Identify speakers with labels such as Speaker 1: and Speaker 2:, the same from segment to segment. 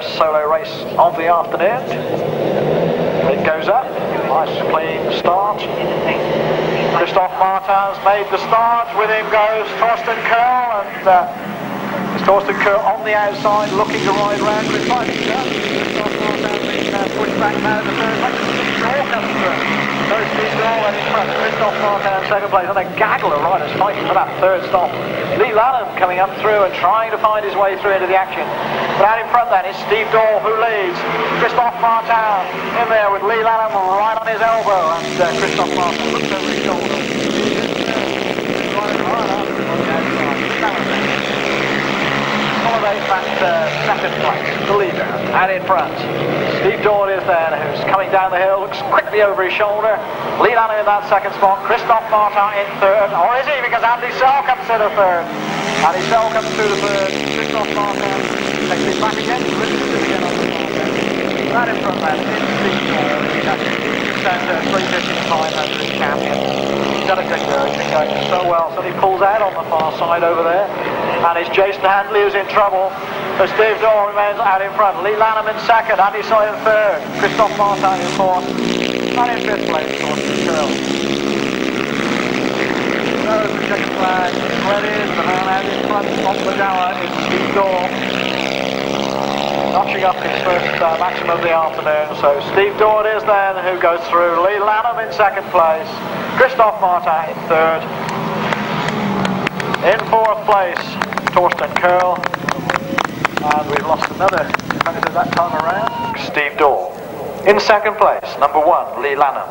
Speaker 1: first solo race of the afternoon. It goes up. Nice clean start. Christophe Martin's made the start. With him goes Torsten Curl and uh, it's Torsten Curl on the outside looking to ride round with. Christophe Martin being uh, pushed back now the third. Those two all in front. Christophe Martin second place and a gaggle of riders fighting for that third stop. Leigh Lanham coming up through and trying to find his way through into the action. But out in front then is Steve Daw who leads. Christophe Martin in there with Leigh Lanham right on his elbow and uh, Christophe Martin looks over his shoulder. Right, right, Holiday at uh, second place, the leader, and in front. Steve Daw is there, who's coming down the hill, looks quickly over his shoulder. Lead on in that second spot. Christophe Martin in third, or is he? Because Andy Selle comes to the third. Andy Selle comes through the third. Christophe Martin takes it back again, releases again on the marker. Right in front there, is Steve Daw. Center 350 500 champion. He's done a good work, been going so well. So he pulls out on the far side over there. And it's Jason Handley who's in trouble. But Steve Daw remains out in front. Leigh Lanham in second. Andy Soy in third. Christophe Martin in fourth. And in fifth place, Torsten Curl. Checker flag. Where is the man out in front the Gower is Steve Daw. Notching up his first uh, maximum of the afternoon. So Steve Daw is then who goes through. Leigh Lanham in second place. Christophe Martin in third. In fourth place, Torsten Curl. And we've lost another competitor that time around, Steve Daw. In second place, number one, Leigh Lanham.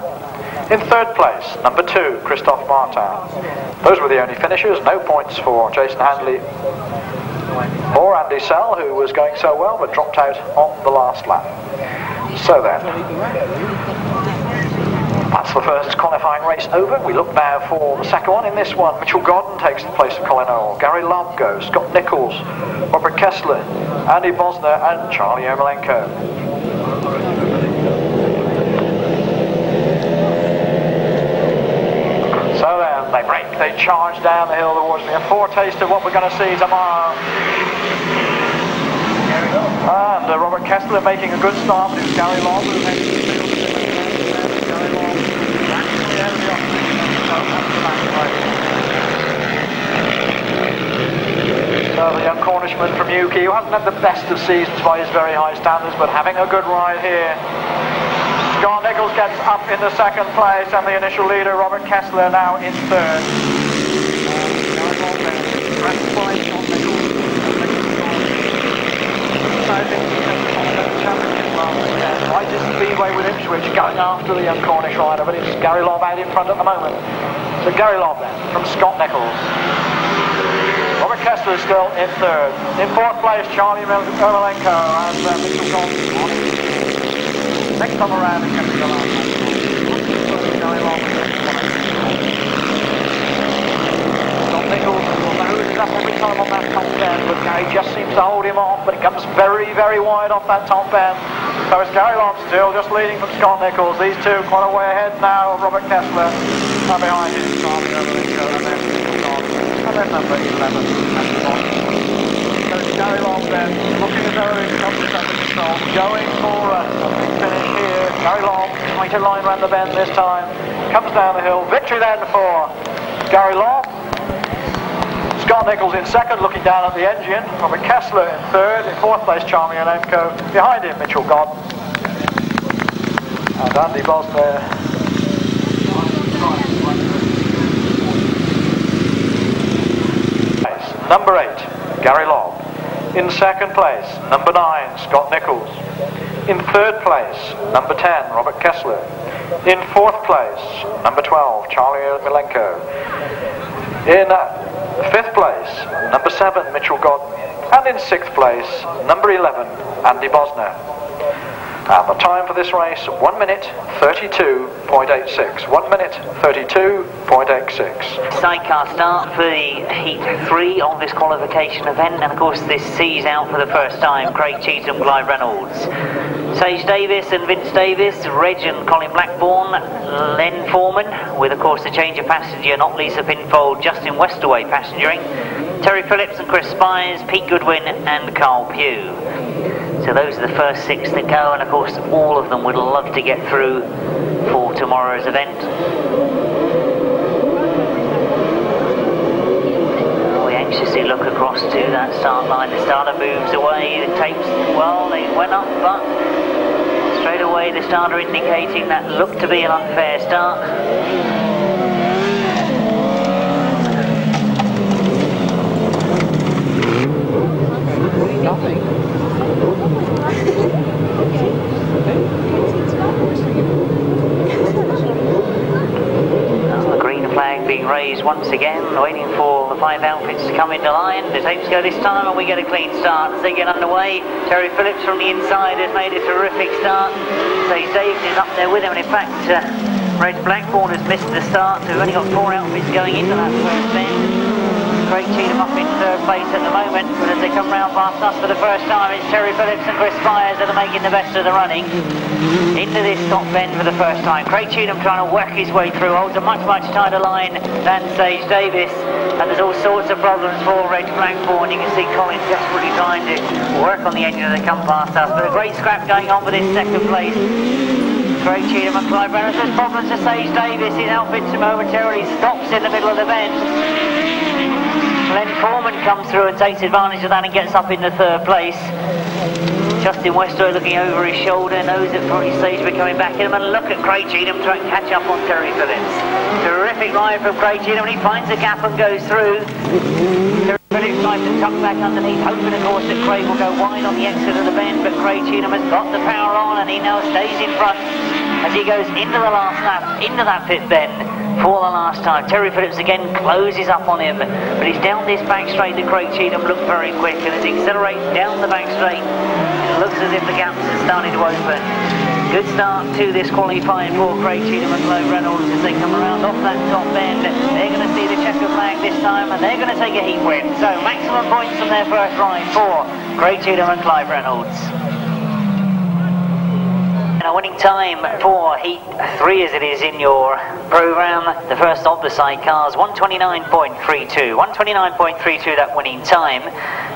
Speaker 1: In third place, number two, Christophe Martin. Those were the only finishers, no points for Jason Handley or Andy Selle, who was going so well but dropped out on the last lap. So then, that's the first qualifying race over. We look now for the second one. In this one, Mitchell Godden takes the place of Colin Earl. Gary Lobb goes, Scott Nicholls, Robert Kessler, Andy Bosner and Charlie Ermolenko. So then, they break, they charge down the hill towards me. A foretaste of what we're going to see tomorrow. And uh, Robert Kessler making a good start. It's Gary the So the young Cornishman from Newquay, who hasn't had the best of seasons by his very high standards, but having a good ride here. John Nicholls gets up in the second place, and the initial leader, Robert Kessler, now in third. Right is Speedway with Ipswich going after the young Cornish rider, but it's Gary Lobb out in front at the moment. So Gary Lobb then, from Scott Nicholls. Robert Kessler is still in third. In fourth place, Charlie Ermolenko and uh, Mitchell Johnson. Next time around, it's going to be. Gary Lobb Scott Nicholls will know his stuff every time on that top end, but Gary just seems to hold him off, but it comes very, very wide off that top end. So it's Gary Lobb still just leading from Scott Nicholls. These two quite a way ahead now of Robert Kessler. And behind him, Ermolenko and then and then number 11, It's Gary Lobb then, looking as though this under control, going for a finish here. Gary Lobb trying to line around the bend this time, comes down the hill. Victory then for Gary Lobb. Scott Nicholls in second, looking down at the engine. Robert Kessler in third. In fourth place, Charlie Ermolenko. Behind him, Mitchell Godden. And Andy Bosner Number eight, Gary Lobb. In second place, number nine, Scott Nicholls. In third place, number 10, Robert Kessler. In fourth place, number 12, Charlie Ermolenko. In uh, fifth place, number seven, Mitchell Godden. And in sixth place, number 11, Andy Bosner. And the time for this race, 1 minute 32.86. 1 minute 32.86.
Speaker 2: Sidecar start for the Heat 3 of this qualification event, and of course this sees out for the first time Craig Cheatham, Clive Reynolds. Sage Davis and Vince Davis, Reg and Colin Blackburn, Len Foreman, with of course the change of passenger, not Lisa Pinfold, Justin Westaway passengering, Terry Phillips and Chris Spires, Pete Goodwin and Carl Pugh. So those are the first six that go, and of course, all of them would love to get through for tomorrow's event. Oh, we anxiously look across to that start line. The starter moves away. The tapes, well, they went up, but straight away the starter indicating that looked to be an unfair start. The green flag being raised once again, waiting for the five outfits to come into line. The tapes go this time and we get a clean start as they get underway. Terry Phillips from the inside has made a terrific start. So Dave is up there with him and in fact uh, Blackburn has missed the start. So we've only got four outfits going into that first bend. Craig Cheatham up in uh, third place at the moment, but as they come round past us for the first time, it's Terry Phillips and Chris Spires that are making the best of the running. Into this top bend for the first time. Craig Cheatham trying to work his way through, holds a much, much tighter line than Sage Davis. And there's all sorts of problems for Reg Blackburn. You can see Colin desperately trying to work on the engine as they come past us. But a great scrap going on for this second place. Craig Cheatham and Clive Barrett. There's problems for Sage Davis. His outfit momentarily stops in the middle of the bend. Len Foreman comes through and takes advantage of that and gets up in the third place. Justin Westrow looking over his shoulder, knows that his stage we're coming back in him, and look at Craig Cheatham trying to catch up on Terry Phillips. Terrific line from Craig Cheatham, he finds a gap and goes through. Terry Phillips tries to tuck back underneath, hoping of course that Craig will go wide on the exit of the bend, but Craig Cheatham has got the power on and he now stays in front as he goes into the last lap, into that pit bend for the last time. Terry Phillips again closes up on him, but he's down this back straight that Craig Cheatham looked very quick, and as he accelerates down the back straight, it looks as if the gaps are starting to open. Good start to this qualifying for Craig Cheatham and Clive Reynolds as they come around off that top end. They're going to see the checker flag this time and they're going to take a heat win. So maximum points from their first ride for Craig Cheatham and Clive Reynolds. And a winning time for Heat 3 as it is in your programme. The first of the sidecars, 129.32. 129.32 that winning time.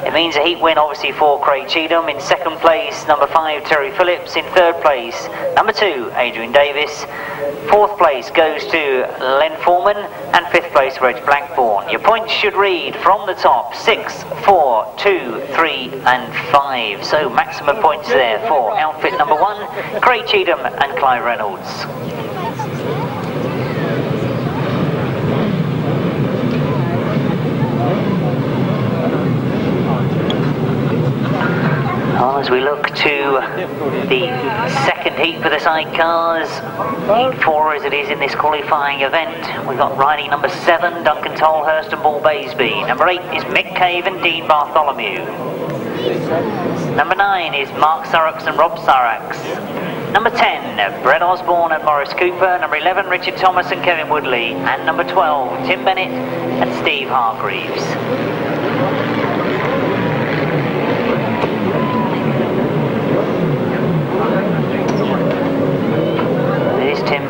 Speaker 2: It means a heat win obviously for Craig Cheatham. In second place, number 5, Terry Phillips. In third place, number 2, Adrian Davis. Fourth place goes to Len Foreman. And fifth place, Reg Blackburn. Your points should read from the top 6, 4, 2, 3 and 5. So maximum points there for outfit number 1, Craig Cheatham and Clive Reynolds. Well, as we look to the second heat for the sidecars, heat four as it is in this qualifying event, we've got riding number seven, Duncan Tolhurst and Paul Baseby. Number eight is Mick Cave and Dean Bartholomew. Number nine is Mark Surrocks and Rob Surrocks. Number 10, Brett Osborne and Morris Cooper. Number 11, Richard Thomas and Kevin Woodley. And number 12, Tim Bennett and Steve Hargreaves.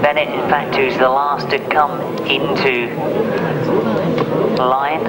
Speaker 2: Bennett, in fact, who's the last to come into line.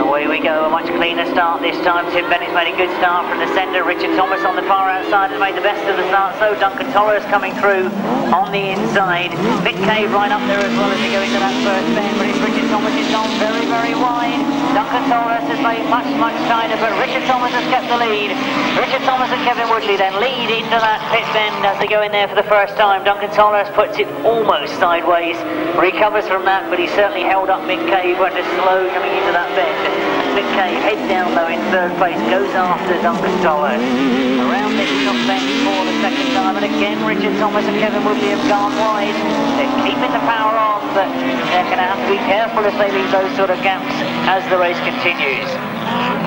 Speaker 2: Away we go, a much cleaner start this time. Tim Bennett's made a good start from the centre. Richard Thomas on the far outside has made the best of the start. So Duncan Tolhurst is coming through on the inside. Mick Cave right up there as well as they go into that first bend. But it's Richard Thomas is gone very, very wide. Duncan Tolhurst has made much, much tighter, but Richard Thomas has kept the lead. Richard Thomas and Kevin Woodley then lead into that pit bend as they go in there for the first time. Duncan Tolhurst puts it almost sideways, recovers from that, but he certainly held up Mick Cave when it's slow coming into that bend. Mick Cave heads down low in third place, goes after Duncan Tolhurst. Around this top bend for the second time, and again Richard Thomas and Kevin Woodley have gone wide. They're keeping the power on, but they're going to have to be careful if they leave those sort of gaps as the race continues.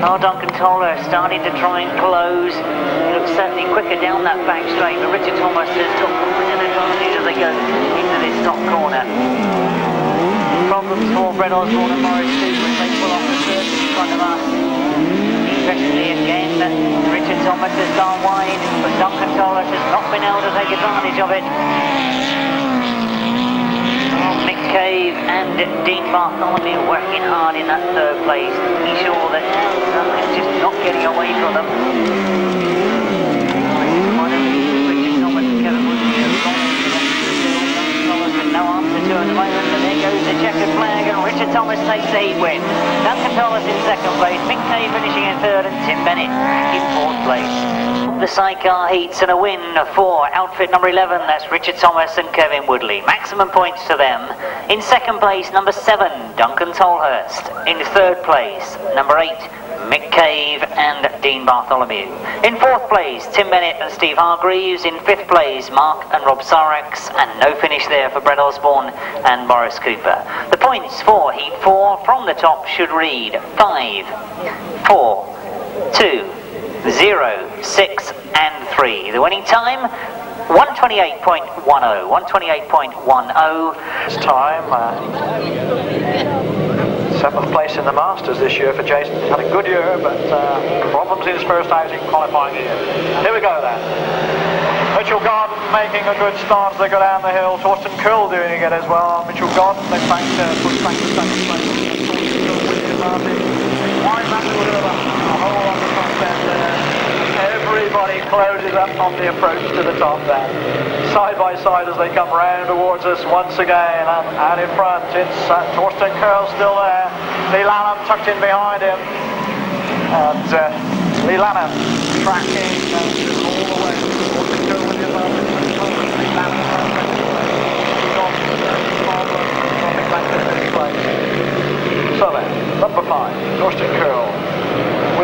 Speaker 2: Oh, Duncan Tolhurst starting to try and close. He looks certainly quicker down that back straight, but Richard Thomas has got an advantage as they go into this top corner. Problems for Brett Osborne and Morris Cooper as they pull off the third in front of us. Interestingly again, Richard Thomas has gone wide, but Duncan Tolhurst has not been able to take advantage of it. Mick Cave and Dean Bartholomew working hard in that third place. Be sure that something's just not getting away from them. Richard Thomas and Kevin with no answer to at the moment, goes the checkered flag, and Richard Thomas takes the win. Duncan Thomas in second place, Mick Kay finishing in third, Tim Bennett in fourth place. The sidecar heats and a win for outfit number 11, that's Richard Thomas and Kevin Woodley. Maximum points to them. In second place, number 7, Duncan Tolhurst. In third place, number 8, Mick Cave and Dean Bartholomew. In fourth place, Tim Bennett and Steve Hargreaves. In fifth place, Mark and Rob Sarex. And no finish there for Brett Osborne and Morris Cooper. The points for Heat 4 from the top should read 5, 4, 2, 0, 6 and 3. The winning time 128.10. 128.10.
Speaker 1: It's time. Uh, seventh place in the Masters this year for Jason. Had a good year, but uh, problems in his first outing qualifying year. Here we go then. Mitchell Godden making a good start as they go down the hill. Torsten Curl doing it as well. Mitchell Godden, they back, uh, push back to second place. To. Everybody closes up on the approach to the top there. Side by side as they come round towards us once again. And, and in front, it's uh, Torsten Curl still there. Leigh Lanham tucked in behind him. And uh, Leigh Lanham tracking uh, all the way. Torsten. So then, number five, Torsten Curl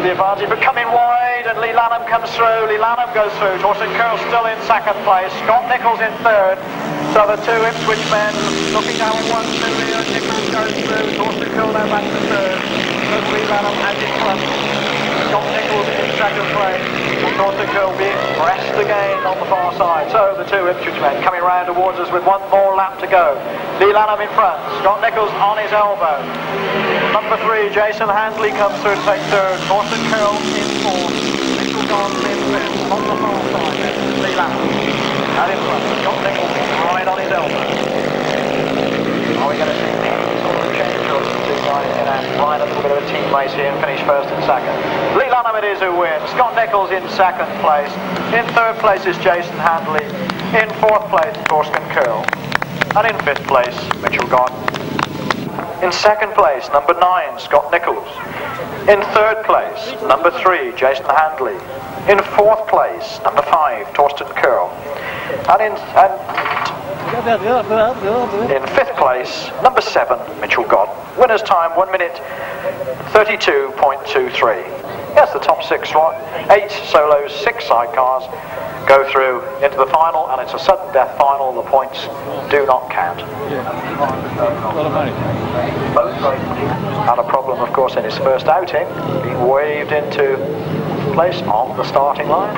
Speaker 1: with the advantage, but coming wide, and Leigh Lanham comes through. Leigh Lanham goes through. Torsten Curl still in second place. Scott Nicholls in third. So the two Ipswich men looking down one, two here. Nicholls goes through. Torsten Curl now back to third. Leigh Lanham and in front. Scott Nicholls in second place. Curl being pressed again on the far side. So the two Ipswich men coming round towards us with one more lap to go. Leigh Lanham in front. Scott Nicholls on his elbow. Number three, Jason Handley comes through to take third. Torsten Curl in fourth. Mitchell Godden in fifth. On the far side, Leigh Lanham. And in front, Scott Nicholls right on his elbow. Are we going to see sort of change or see right in and a little bit of a team race here and finish first and second? Leigh Lanham it is who wins. Scott Nicholls in second place. In third place is Jason Handley. In fourth place, Torsten Curl. And in fifth place, Mitchell Godden. In second place, number nine, Scott Nicholls. In third place, number three, Jason Handley. In fourth place, number five, Torsten Curl. And in, and in fifth place, number seven, Mitchell Godden. Winner's time, one minute 32.23. Yes, the top six, eight solos, six sidecars go through into the final, and it's a sudden death final. The points do not count. Had a problem, of course, in his first outing, being waved into place on the starting line.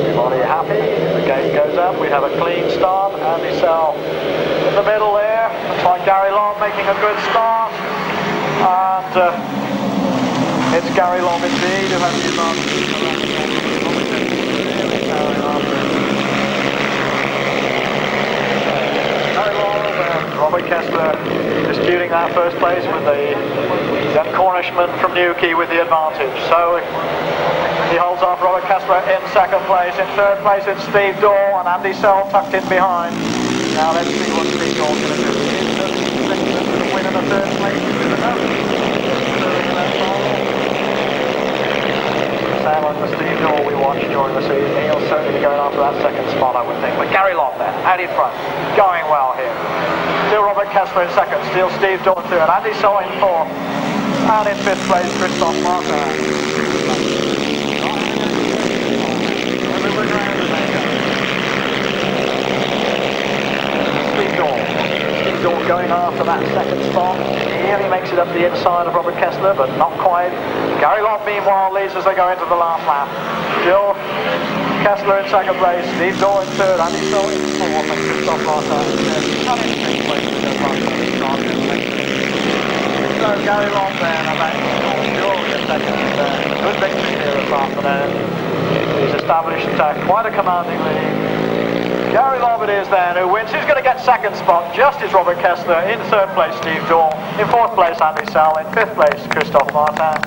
Speaker 1: Everybody happy? The gate goes up. We have a clean start. Andy Sell in the middle there. Like Gary Lobb making a good start. And uh, it's Gary Lobb indeed who has the Long, uh, Robert Kessler disputing that first place with the young Cornishman from Newquay with the advantage. So he holds off Robert Kessler in second place. In third place it's Steve Daw and Andy Sell tucked in behind. Now let's see what Steve Daw's going do. Is the win in the third place? Sam on the Steve Daw we watched during the season. He'll certainly be going after that second spot, I would think. But Gary Lobb then, out in front, going well here. Still Robert Kessler in second, still Steve Daw third, Andy Sell in fourth. And in fifth place, Christoph Martin. Daw going after that second spot. Nearly makes it up the inside of Robert Kessler, but not quite. Gary Lobb, meanwhile, leads as they go into the last lap. Still Kessler in second place, Steve Daw in third, Andy Sell in fourth, and Christoph Martin in fifth. in the So Gary Lobb there, and that's in second. Good victory here this afternoon. He's established uh, quite a commanding lead. Gary Lawman is there who wins. He's going to get second spot, just as Robert Kessler. In third place, Steve Daw In fourth place, Andy Sell In fifth place, Christoph Martin.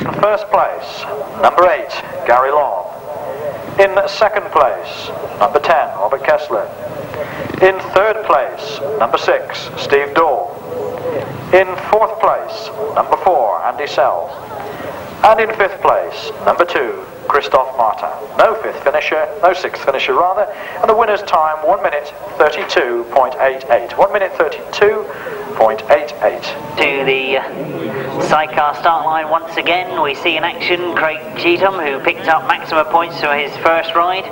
Speaker 1: In first place, number eight, Gary Law. In second place, number 10, Robert Kessler. In third place, number 6, Steve Daw. In fourth place, number 4, Andy Sell. And in fifth place, number 2, Christoph Martin. No fifth finisher, no sixth finisher rather, and the winner's time 1 minute 32.88. 1 minute 32. 32.88.
Speaker 2: To the sidecar start line once again, we see in action Craig Cheetham who picked up maximum points for his first ride.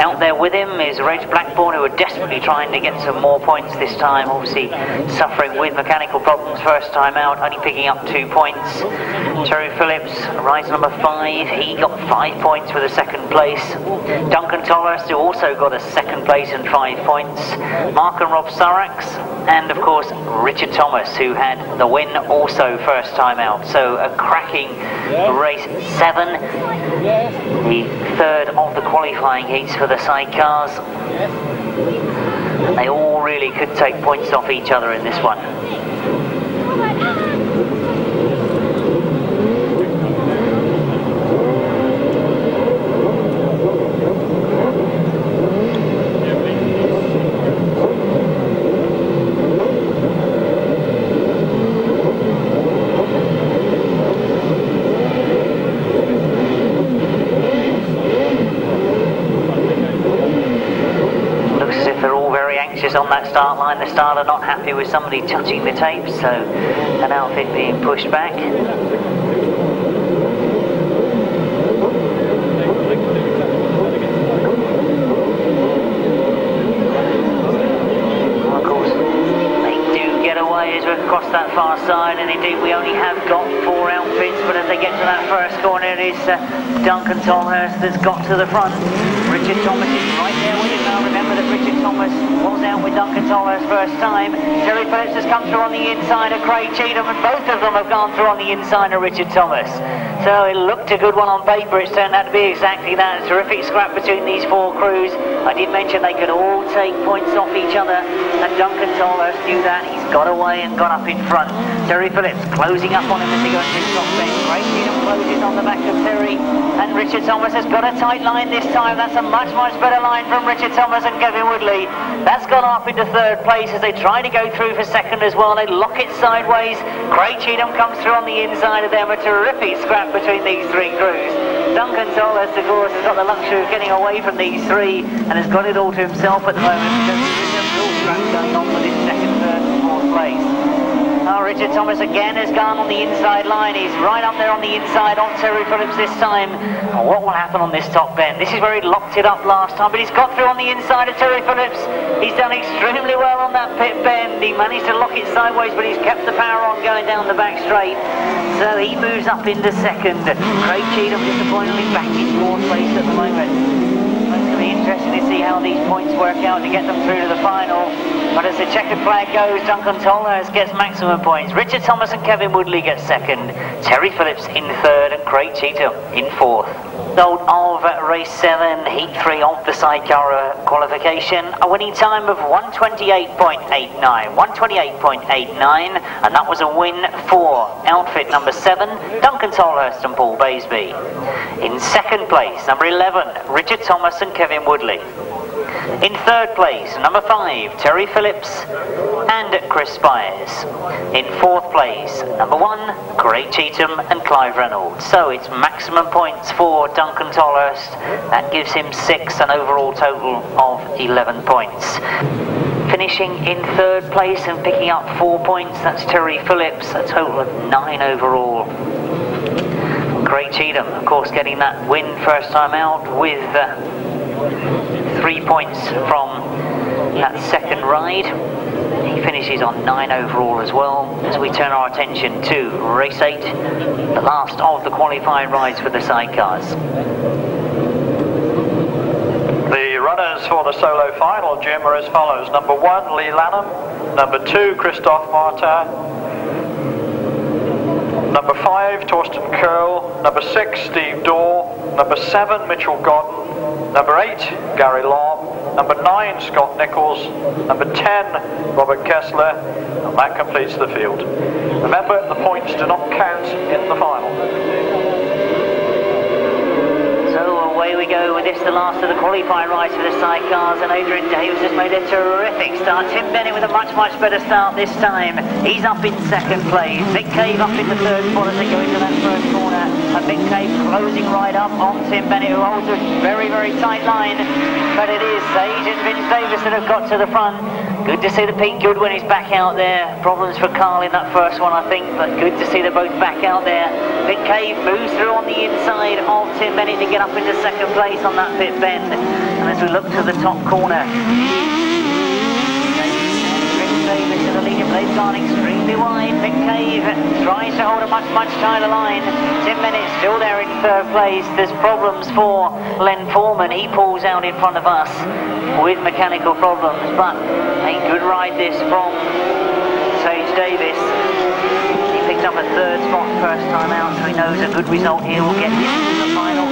Speaker 2: Out there with him is Reg Blackburn, who are desperately trying to get some more points this time. Obviously, suffering with mechanical problems first time out, only picking up two points. Terry Phillips, rise number five, he got five points for the second place. Duncan Tolhurst, who also got a second place and five points. Mark and Rob Sarax, and of course Richard Thomas, who had the win also first time out. So a cracking race seven, the third of the qualifying heats for the sidecars. They all really could take points off each other in this one. Looks as if they're all very anxious on that start line. The starter not happy with somebody touching the tape, so an outfit being pushed back. Of course, they do get away as we cross that far side, and indeed we only have got four outfits, but as they get to that first corner, it is uh, Duncan Tolhurst that's got to the front. Richard Thomas is right there with him now. Remember that Richard Thomas out with Duncan Tolhurst first time. Terry Phillips has come through on the inside of Craig Cheetham, and both of them have gone through on the inside of Richard Thomas. So it looked a good one on paper. It's turned out to be exactly that. A terrific scrap between these four crews. I did mention they could all take points off each other, and Duncan Tolhurst knew that. He's got away and got up in front. Terry Phillips closing up on him as he goes into top bend. Craig Cheetham closes on the back of Terry, and Richard Thomas has got a tight line this time. That's a much, much better line from Richard Thomas and Kevin Woodley. That's gone up into third place as they try to go through for second as well. They lock it sideways. Great Cheetham comes through on the inside of them. A terrific scrap between these three crews. Duncan Tolhurst, of course, has got the luxury of getting away from these three and has got it all to himself at the moment because there's a real going on for this second, third and fourth place. Oh, Richard Thomas again has gone on the inside line. He's right up there on the inside on Terry Phillips this time. Oh, what will happen on this top bend? This is where he locked it up last time, but he's got through on the inside of Terry Phillips. He's done extremely well on that pit bend. He managed to lock it sideways, but he's kept the power on going down the back straight. So he moves up into second. Craig Cheetham disappointingly back in fourth place at the moment. It's going to be interesting to see how these points work out to get them through to the final. But as the checkered flag goes, Duncan Tolhurst gets maximum points. Richard Thomas and Kevin Woodley get second. Terry Phillips in third and Craig Cheetham in fourth. Result of race 7, heat 3 of the sidecar uh, qualification. A winning time of 128.89. 128.89 and that was a win for outfit number 7, Duncan Tolhurst and Paul Baseby. In second place, number 11, Richard Thomas and Kevin Woodley. In third place, number 5, Terry Phillips and Chris Spires. In fourth place, number 1, Craig Cheetham and Clive Reynolds. So it's maximum points for Duncan Tolhurst. That gives him 6, an overall total of 11 points. Finishing in third place and picking up 4 points, that's Terry Phillips, a total of 9 overall. Craig Cheetham, of course, getting that win first time out with uh, three points from that second ride. He finishes on nine overall as well. As we turn our attention to race eight, the last of the qualifying rides for the sidecars.
Speaker 1: The runners for the solo final, Jim, are as follows. Number one, Leigh Lanham. Number two, Christophe Martin. Number five, Torsten Curl. Number six, Steve Daw. Number seven, Mitchell Godden. Number eight, Gary Lobb. Number nine, Scott Nicholls. Number 10, Robert Kessler. And that completes the field. Remember, the points do not count in the final.
Speaker 2: Away we go with this, the last of the qualifying rides for the sidecars, and Adrian Davis has made a terrific start. Tim Bennett with a much, much better start this time. He's up in second place. Mick Cave up in the third spot as they go into that first corner. And Mick Cave closing right up on Tim Bennett, who holds a very, very tight line. But it is Sage and Vince Davis that have got to the front. Good to see the Pete Goodwin is back out there. Problems for Carl in that first one, I think, but good to see them both back out there. Mick Cave moves through on the inside of Tim Bennett to get up into second place on that pit bend. And as we look to the top corner, Davis the extremely wide. Mick Cave tries to hold a much, much tighter line. Tim Bennett still there in third place. There's problems for Len Foreman. He pulls out in front of us with mechanical problems, but a good ride this from Sage Davis. He picked up a third spot first time out, so he knows a good result here will get him to the final.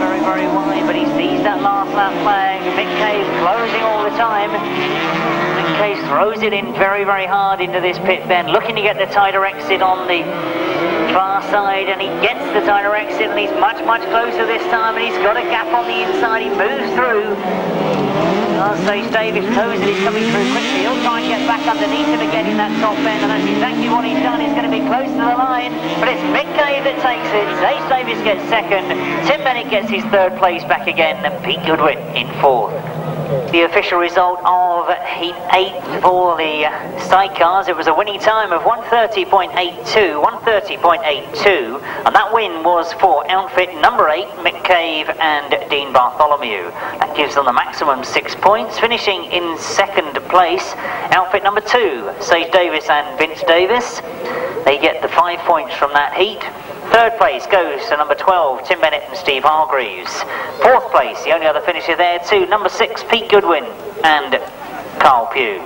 Speaker 2: Very, very wide, but he sees that last lap flag. Mick Cave closing all the time. Mick throws it in very, very hard into this pit bend, looking to get the tighter exit on the far side, and he gets the tighter exit, and he's much, much closer this time, and he's got a gap on the inside. He moves through. Last Sage Davis knows that he's coming through quickly. He'll try and get back underneath him again in that top end, and that's exactly what he's done. He's going to be close to the line, but it's Mick Cave that takes it. Sage Davis gets second. Tim Bennett gets his third place back again, and Pete Goodwin in fourth. The official result of Heat 8 for the sidecars, it was a winning time of 130.82, 130.82, and that win was for outfit number 8, Mick Cave and Dean Bartholomew. That gives them the maximum six points, finishing in second place. Outfit number 2, Sage Davis and Vince Davis. They get the five points from that heat. Third place goes to number 12, Tim Bennett and Steve Hargreaves. Fourth place, the only other finisher there too, number 6, Pete Goodwin and Carl Pugh.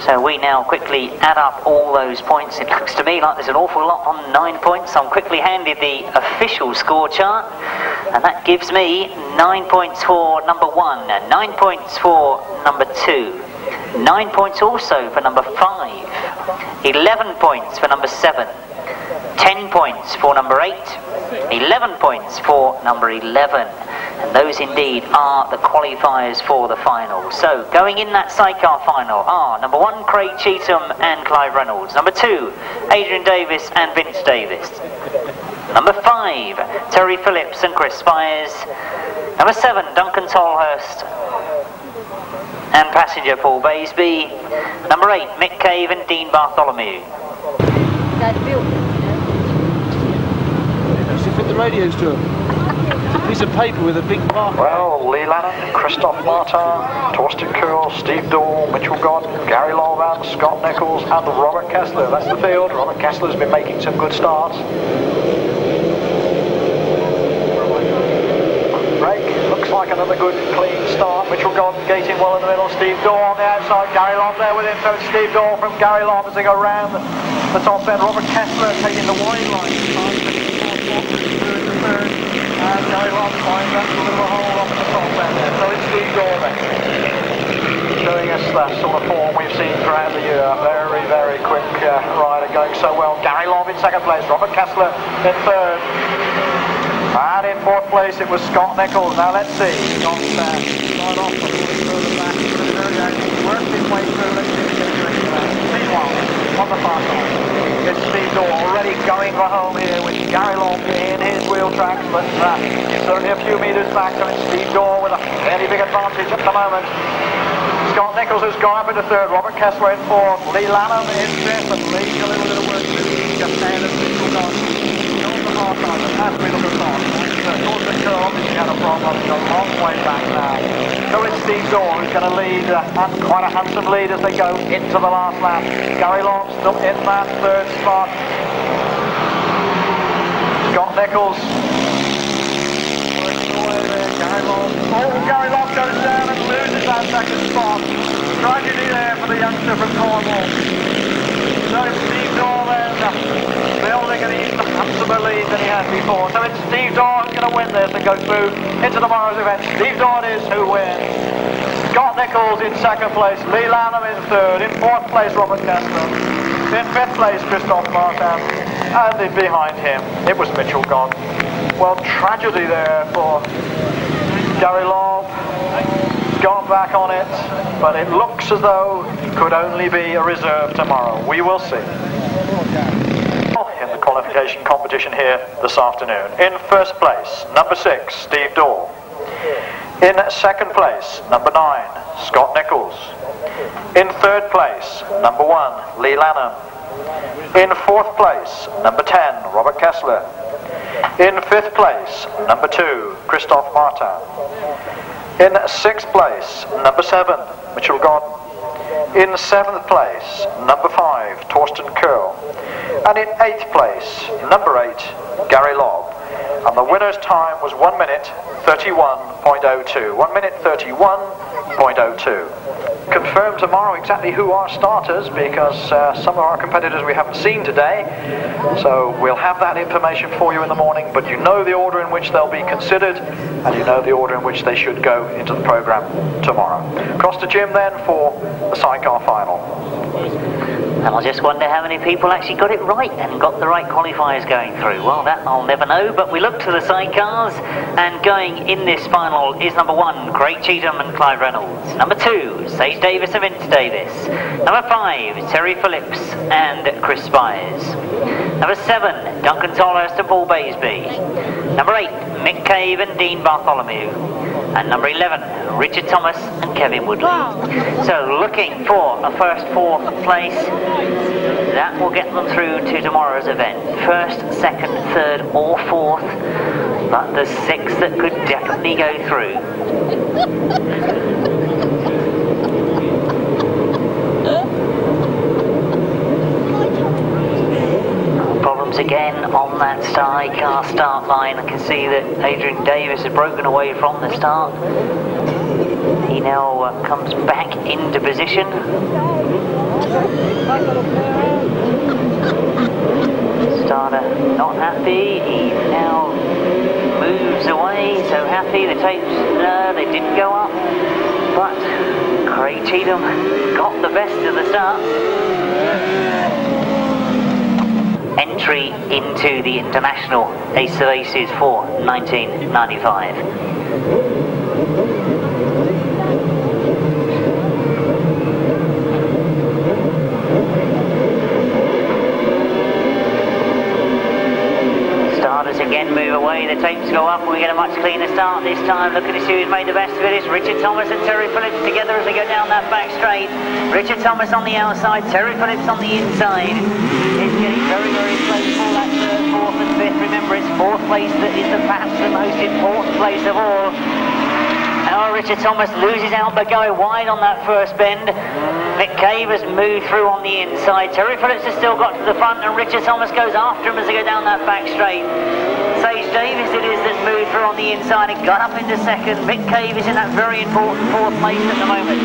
Speaker 2: So we now quickly add up all those points. It looks to me like there's an awful lot on nine points. I'm quickly handed the official score chart, and that gives me nine points for number one, nine points for number two, nine points also for number five, 11 points for number seven, 10 points for number 8, 11 points for number 11. And those indeed are the qualifiers for the final. So going in that sidecar final are number 1, Craig Cheetham and Clive Reynolds. Number 2, Adrian Davis and Vince Davis. Number 5, Terry Phillips and Chris Spires. Number 7, Duncan Tolhurst and passenger Paul Baseby, Number 8, Mick Cave and Dean Bartholomew.
Speaker 3: Used to fit the radios to. It's a piece of paper with a big mark.
Speaker 1: Well, Leigh Lanham, Christophe Martin, Torsten Kuhl, Steve Daw, Mitchell Godden, Gary Lowman, Scott Nicholls, and Robert Kessler. That's the field. Robert Kessler's been making some good starts. Like another good clean start. Mitchell Godden gating well in the middle. Steve Daw on the outside. Gary Lobb there with him. So it's Steve Dahl from Gary Lobb as they go round the top end. Robert Kessler taking the wide line. And Gary Lobb finds that little bit of a hole off the top end there. So it's Steve Daw then. Showing us that sort form we've seen throughout the year. Very, very quick rider going so well. Gary in second place. Robert Kessler in third. In fourth place it was Scott Nicholls. Now let's see. Meanwhile, on the far side, it's Steve already going for home here with Gary Lobb in his wheel tracks, but uh, certainly a few metres back. It's Steve Daw with a fairly big advantage at the moment. Scott Nicholls has gone up into third. Robert Kessler in fourth. Leigh Lanham in fifth, and Lee's a little bit of work to do. Just ahead of Mitchell has been obviously had a problem, he's a long way back now. So it's Steve Daw who's going to lead, uh, and quite a handsome lead as they go into the last lap. Gary Lobb still in that third spot. Scott Long. Oh, Gary Lobb goes down and loses that second spot. Tragedy there for the youngster from Cornwall. So Steve Daw then uh, building he's the comfortable lead than he had before. So it's Steve Daw who's going to win this and go through into tomorrow's event. Steve Daw is who wins. Scott Nicholls in second place, Leigh Lanham in third, in fourth place Robert Kessler, in fifth place Christoph Martin, and in behind him it was Mitchell gone. Well, tragedy there for Gary Lobb got back on it, but it looks as though it could only be a reserve tomorrow. We will see. In the qualification competition here this afternoon. In first place, number six, Steve Daw. In second place, number nine, Scott Nicholls. In third place, number one, Leigh Lanham. In fourth place, number 10, Robert Kessler. In fifth place, number two, Christoph Martin. In sixth place, number seven, Mitchell Godden. In seventh place, number five, Torsten Curl. And in eighth place, number eight, Gary Lobb. And the winner's time was 1 minute 31.02. 1 minute 31.02. Confirm tomorrow exactly who are starters because uh, some of our competitors we haven't seen today. So we'll have that information for you in the morning, but you know the order in which they'll be considered and you know the order in which they should go into the program tomorrow. Across to Jim then for the sidecar final.
Speaker 2: And I just wonder how many people actually got it right and got the right qualifiers going through. Well, that I'll never know, but we look to the sidecars, and going in this final is number one, Craig Cheatham and Clive Reynolds. Number two, Sage Davis and Vince Davis. Number five, Terry Phillips and Chris Spires. Number seven, Duncan Tolhurst and Paul Baseby. Number eight, Mick Cave and Dean Bartholomew. And number 11, Richard Thomas and Kevin Woodley. So looking for a first fourth place, that will get them through to tomorrow's event. First, second, third or fourth, but the six that could definitely go through. Problems again on that sidecar start line. I can see that Adrian Davis has broken away from the start. He now uh, comes back into position. Starter not happy. He now moves away. So happy. The tapes, no, they didn't go up. But Craig Cheetham got the best of the start. Entry into the International Ace of Aces for 1995. Again move away, the tapes go up and we get a much cleaner start this time. Look at this who's made the best of it. It's Richard Thomas and Terry Phillips together as they go down that back straight. Richard Thomas on the outside, Terry Phillips on the inside. It's getting very, very close for that third, fourth and fifth. Remember, it's fourth place that is the, perhaps the most important place of all. Now Richard Thomas loses out by going wide on that first bend. Mick Cave has moved through on the inside. Terry Phillips has still got to the front and Richard Thomas goes after him as they go down that back straight. Sage Davis it is that's moved through on the inside and got up into second. Mick Cave is in that very important fourth place at the moment.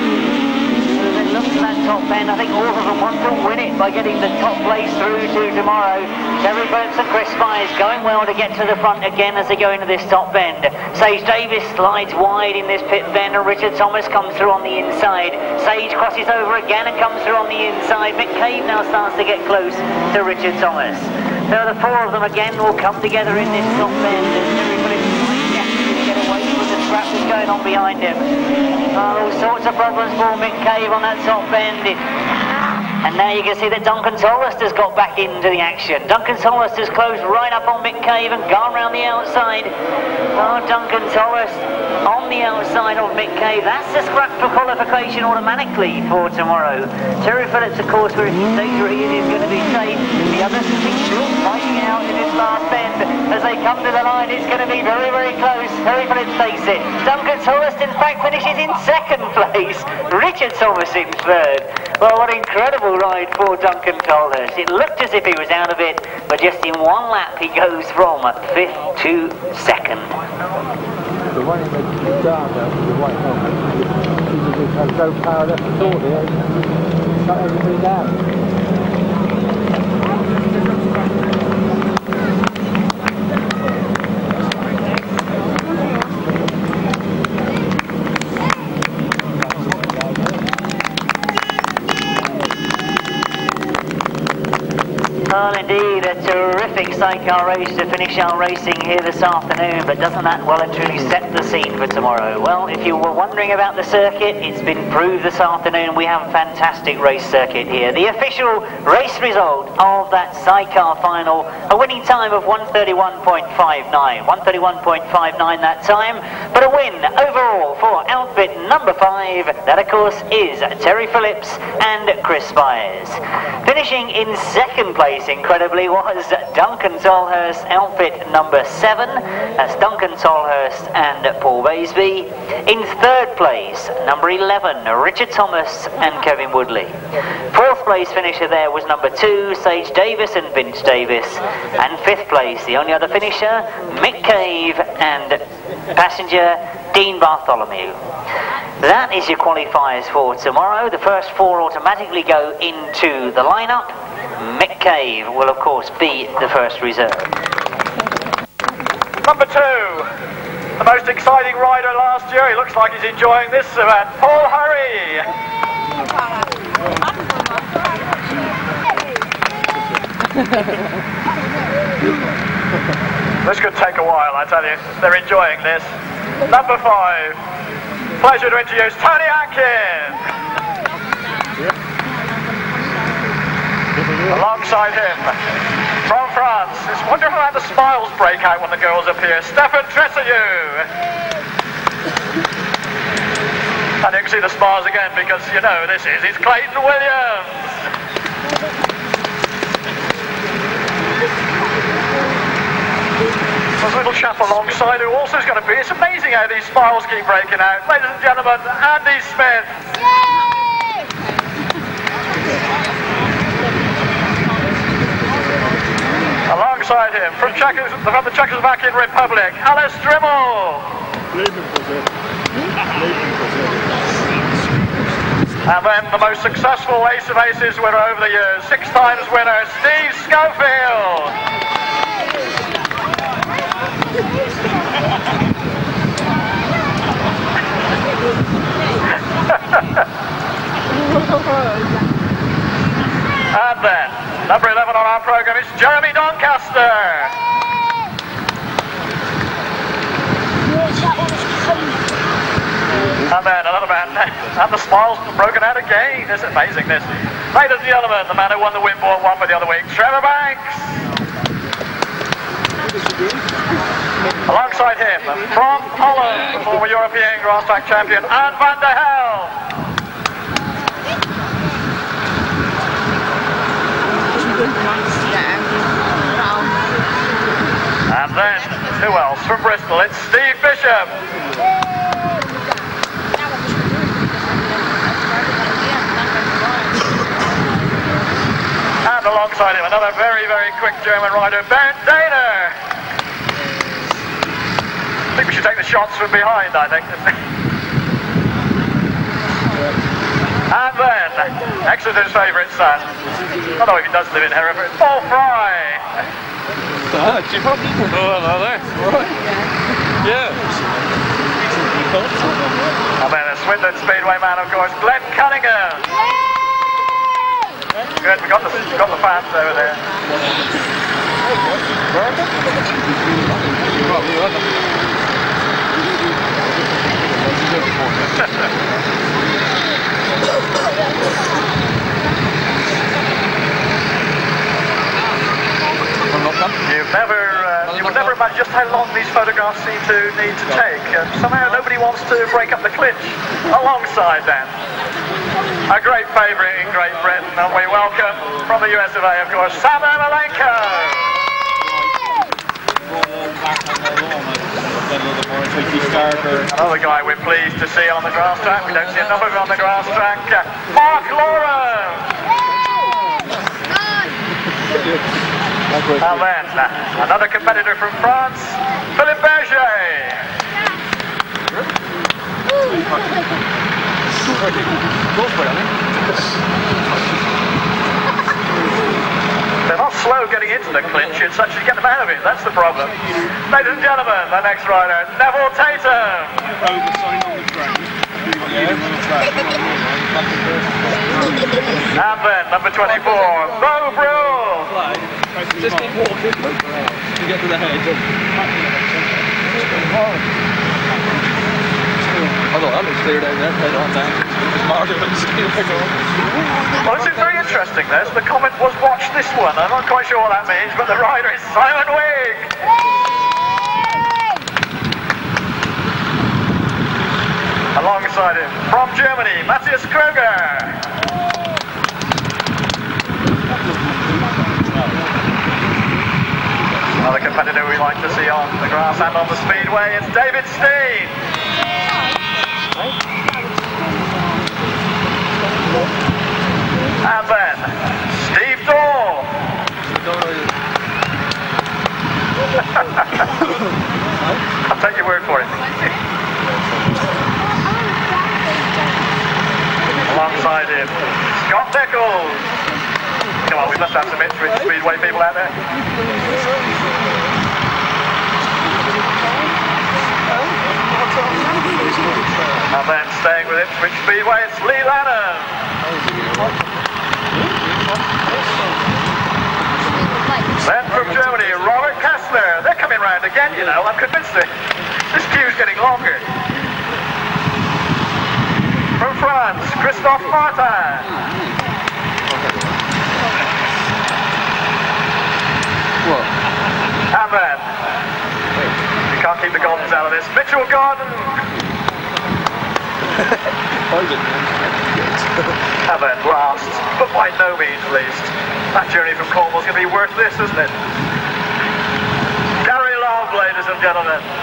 Speaker 2: Look to that top bend. I think all of them want to win it by getting the top place through to tomorrow. Terry Phillips and Chris Spires going well to get to the front again as they go into this top bend. Sage Davis slides wide in this pit bend and Richard Thomas comes through on the inside. Sage crosses over again and comes through on the inside. Mick Cave now starts to get close to Richard Thomas. So the four of them again will come together in this top. And Terry Phillips might get away with the scrap that's going on behind him. Oh, uh, all sorts of problems for Mick Cave on that top bend. And now you can see that Duncan Tolhurst has got back into the action. Duncan Tolhurst has closed right up on Mick Cave and gone round the outside. Oh, Duncan Tolhurst on the outside of Mick Cave. That's the scrap for qualification automatically for tomorrow. Terry Phillips, of course, where he stays where he is, is going to be safe. The others will be still fighting out in this last bend. As they come to the line, it's going to be very, very close. Terry Phillips takes it. Duncan Tolhurst, in fact, finishes in second place. Richard Thomas in third. Well, what an incredible ride for Duncan Tolhurst. It looked as if he was out of it, but just in one lap he goes from fifth to second.
Speaker 3: The one in the with the white helmet, he. Shut everything down.
Speaker 2: indeed. Terrific sidecar race to finish our racing here this afternoon, but doesn't that well and truly set the scene for tomorrow? Well, if you were wondering about the circuit, it's been proved this afternoon. We have a fantastic race circuit here. The official race result of that sidecar final, a winning time of 131.59. 131.59 that time, but a win overall for outfit number five. That, of course, is Terry Phillips and Chris Spires. Finishing in second place, incredibly, was Duncan Tolhurst, outfit number seven. That's Duncan Tolhurst and Paul Baseby. In third place, number 11, Richard Thomas and Kevin Woodley. Fourth place finisher there was number two, Sage Davis and Vince Davis. And fifth place, the only other finisher, Mick Cave and passenger Dean Bartholomew. That is your qualifiers for tomorrow. The first four automatically go into the lineup. Mick Cave will, of course, be the first reserve.
Speaker 1: Number two, the most exciting rider last year. He looks like he's enjoying this uh, event. Paul Hurry. this could take a while, I tell you. They're enjoying this. Number five, pleasure to introduce Tony Atkin. Alongside him, from France, it's wonderful how the smiles break out when the girls appear. Stefan Tresarrieu. And you can see the smiles again because you know this is it's Clayton Williams. There's a little chap alongside who also is going to be. It's amazing how these smiles keep breaking out. Ladies and gentlemen, Andy Smith. Alongside him, from, Czechos, from the Czechoslovakian Republic, Ales Dryml. And then the most successful Ace of Aces winner over the years, six times winner, Steve Schofield. And then, number 11 on our program is Jeremy Doncaster. And then another man, and the smiles broken out again. It's amazing, this. Ladies and gentlemen, the man who won the Wimborne one for the other week, Trevor Banks. Alongside him, from Holland, the former European Grass Track champion, Anne van der Helm. And then, who else? From Bristol, it's Steve Bishop. And alongside him, another very, very quick German rider, Bernd Dahner. I think we should take the shots from behind, I think. and then, Exeter's favourite son. I don't know if he does live in Hereford. Paul Fry.
Speaker 3: Ah, you probably... Oh, hello there. Yeah.
Speaker 1: And then a Swindon Speedway man, of course, Glenn Cunningham. Good, we got the, we got the fans over there. You've never, uh, you would never imagine just how long these photographs seem to need to take. Uh, somehow nobody wants to break up the clinch alongside them. A great favourite in Great Britain, and we welcome from the US of A, of course, Sam Ermolenko. Another guy we're pleased to see on the grass track. We don't see enough of him on the grass track. Mark Loram. Then uh, another competitor from France, Philippe Berge. They're not slow getting into the clinch, it's actually get them out of it. That's the problem. Ladies and gentlemen, the next rider, Neville Tatum. And then number 24, Bo Brhel.
Speaker 4: Just keep walking. You get to the hedge. Although that looks clear down there, head on down.
Speaker 1: Well, this is very interesting, this. The comment was watch this one. I'm not quite sure what that means, but the rider is Simon Wigg. Alongside him, from Germany, Matthias Kroger. Another competitor we like to see on the grass and on the speedway, it's David Steen. And then, Steve Daw. I'll take your word for it. Alongside him, Scott Nicholls. Come on, we must have some Ipswich Speedway people out there. And then staying with Ipswich Speedway, it's Leigh Lanham. Then from Germany, Robert Kessler. They're coming round again, you know. I'm convinced that this queue's getting longer. From France, Christophe Martin. And then, you can't keep the Goddens out of this. Mitchell
Speaker 4: Godden.
Speaker 1: And then last, but by no means least, that journey from Cornwall's going to be worth this, isn't it? Gary Lobb, ladies and gentlemen.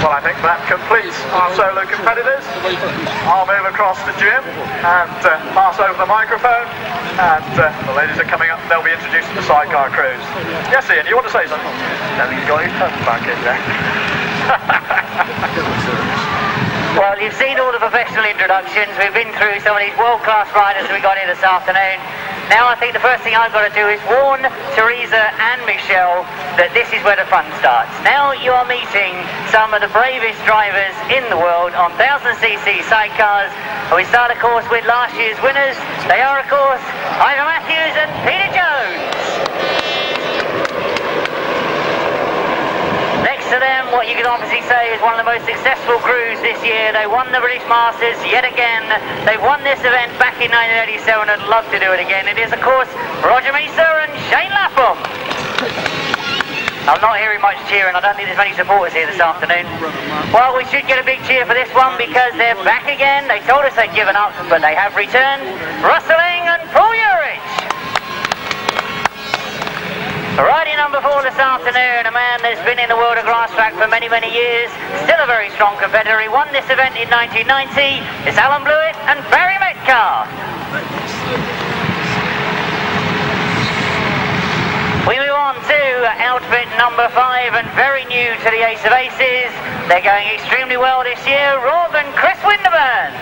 Speaker 1: Well, I think that completes our solo competitors. I'll move across to Jim and uh, pass over the microphone. And uh, the ladies are coming up. They'll be introducing the sidecar crews. Yes, Ian, you want to say something? No, you got your tongue back in there.
Speaker 2: Well, you've seen all the professional introductions. We've been through some of these world-class riders we got here this afternoon. Now I think the first thing I've got to do is warn Teresa and Michelle that this is where the fun starts. Now you are meeting some of the bravest drivers in the world on 1000cc sidecars. And we start, of course, with last year's winners. They are, of course, Ivor Matthews and Peter Jones. To them, what you can obviously say is one of the most successful crews this year. They won the British Masters yet again. They won this event back in 1987 and love to do it again. It is, of course, Roger Measor and Shane Lapham. I'm not hearing much cheering. I don't think there's many supporters here this afternoon. Well, we should get a big cheer for this one because they're back again. They told us they'd given up, but they have returned. Rustling and Paul Riding number four this afternoon, a man that's been in the world of grass track for many, many years, still a very strong competitor. He won this event in 1990. It's Alan Blewitt and Barry Metcalfe. We move on to outfit number five and very new to the Ace of Aces. They're going extremely well this year, Rob and Chris Winterburn.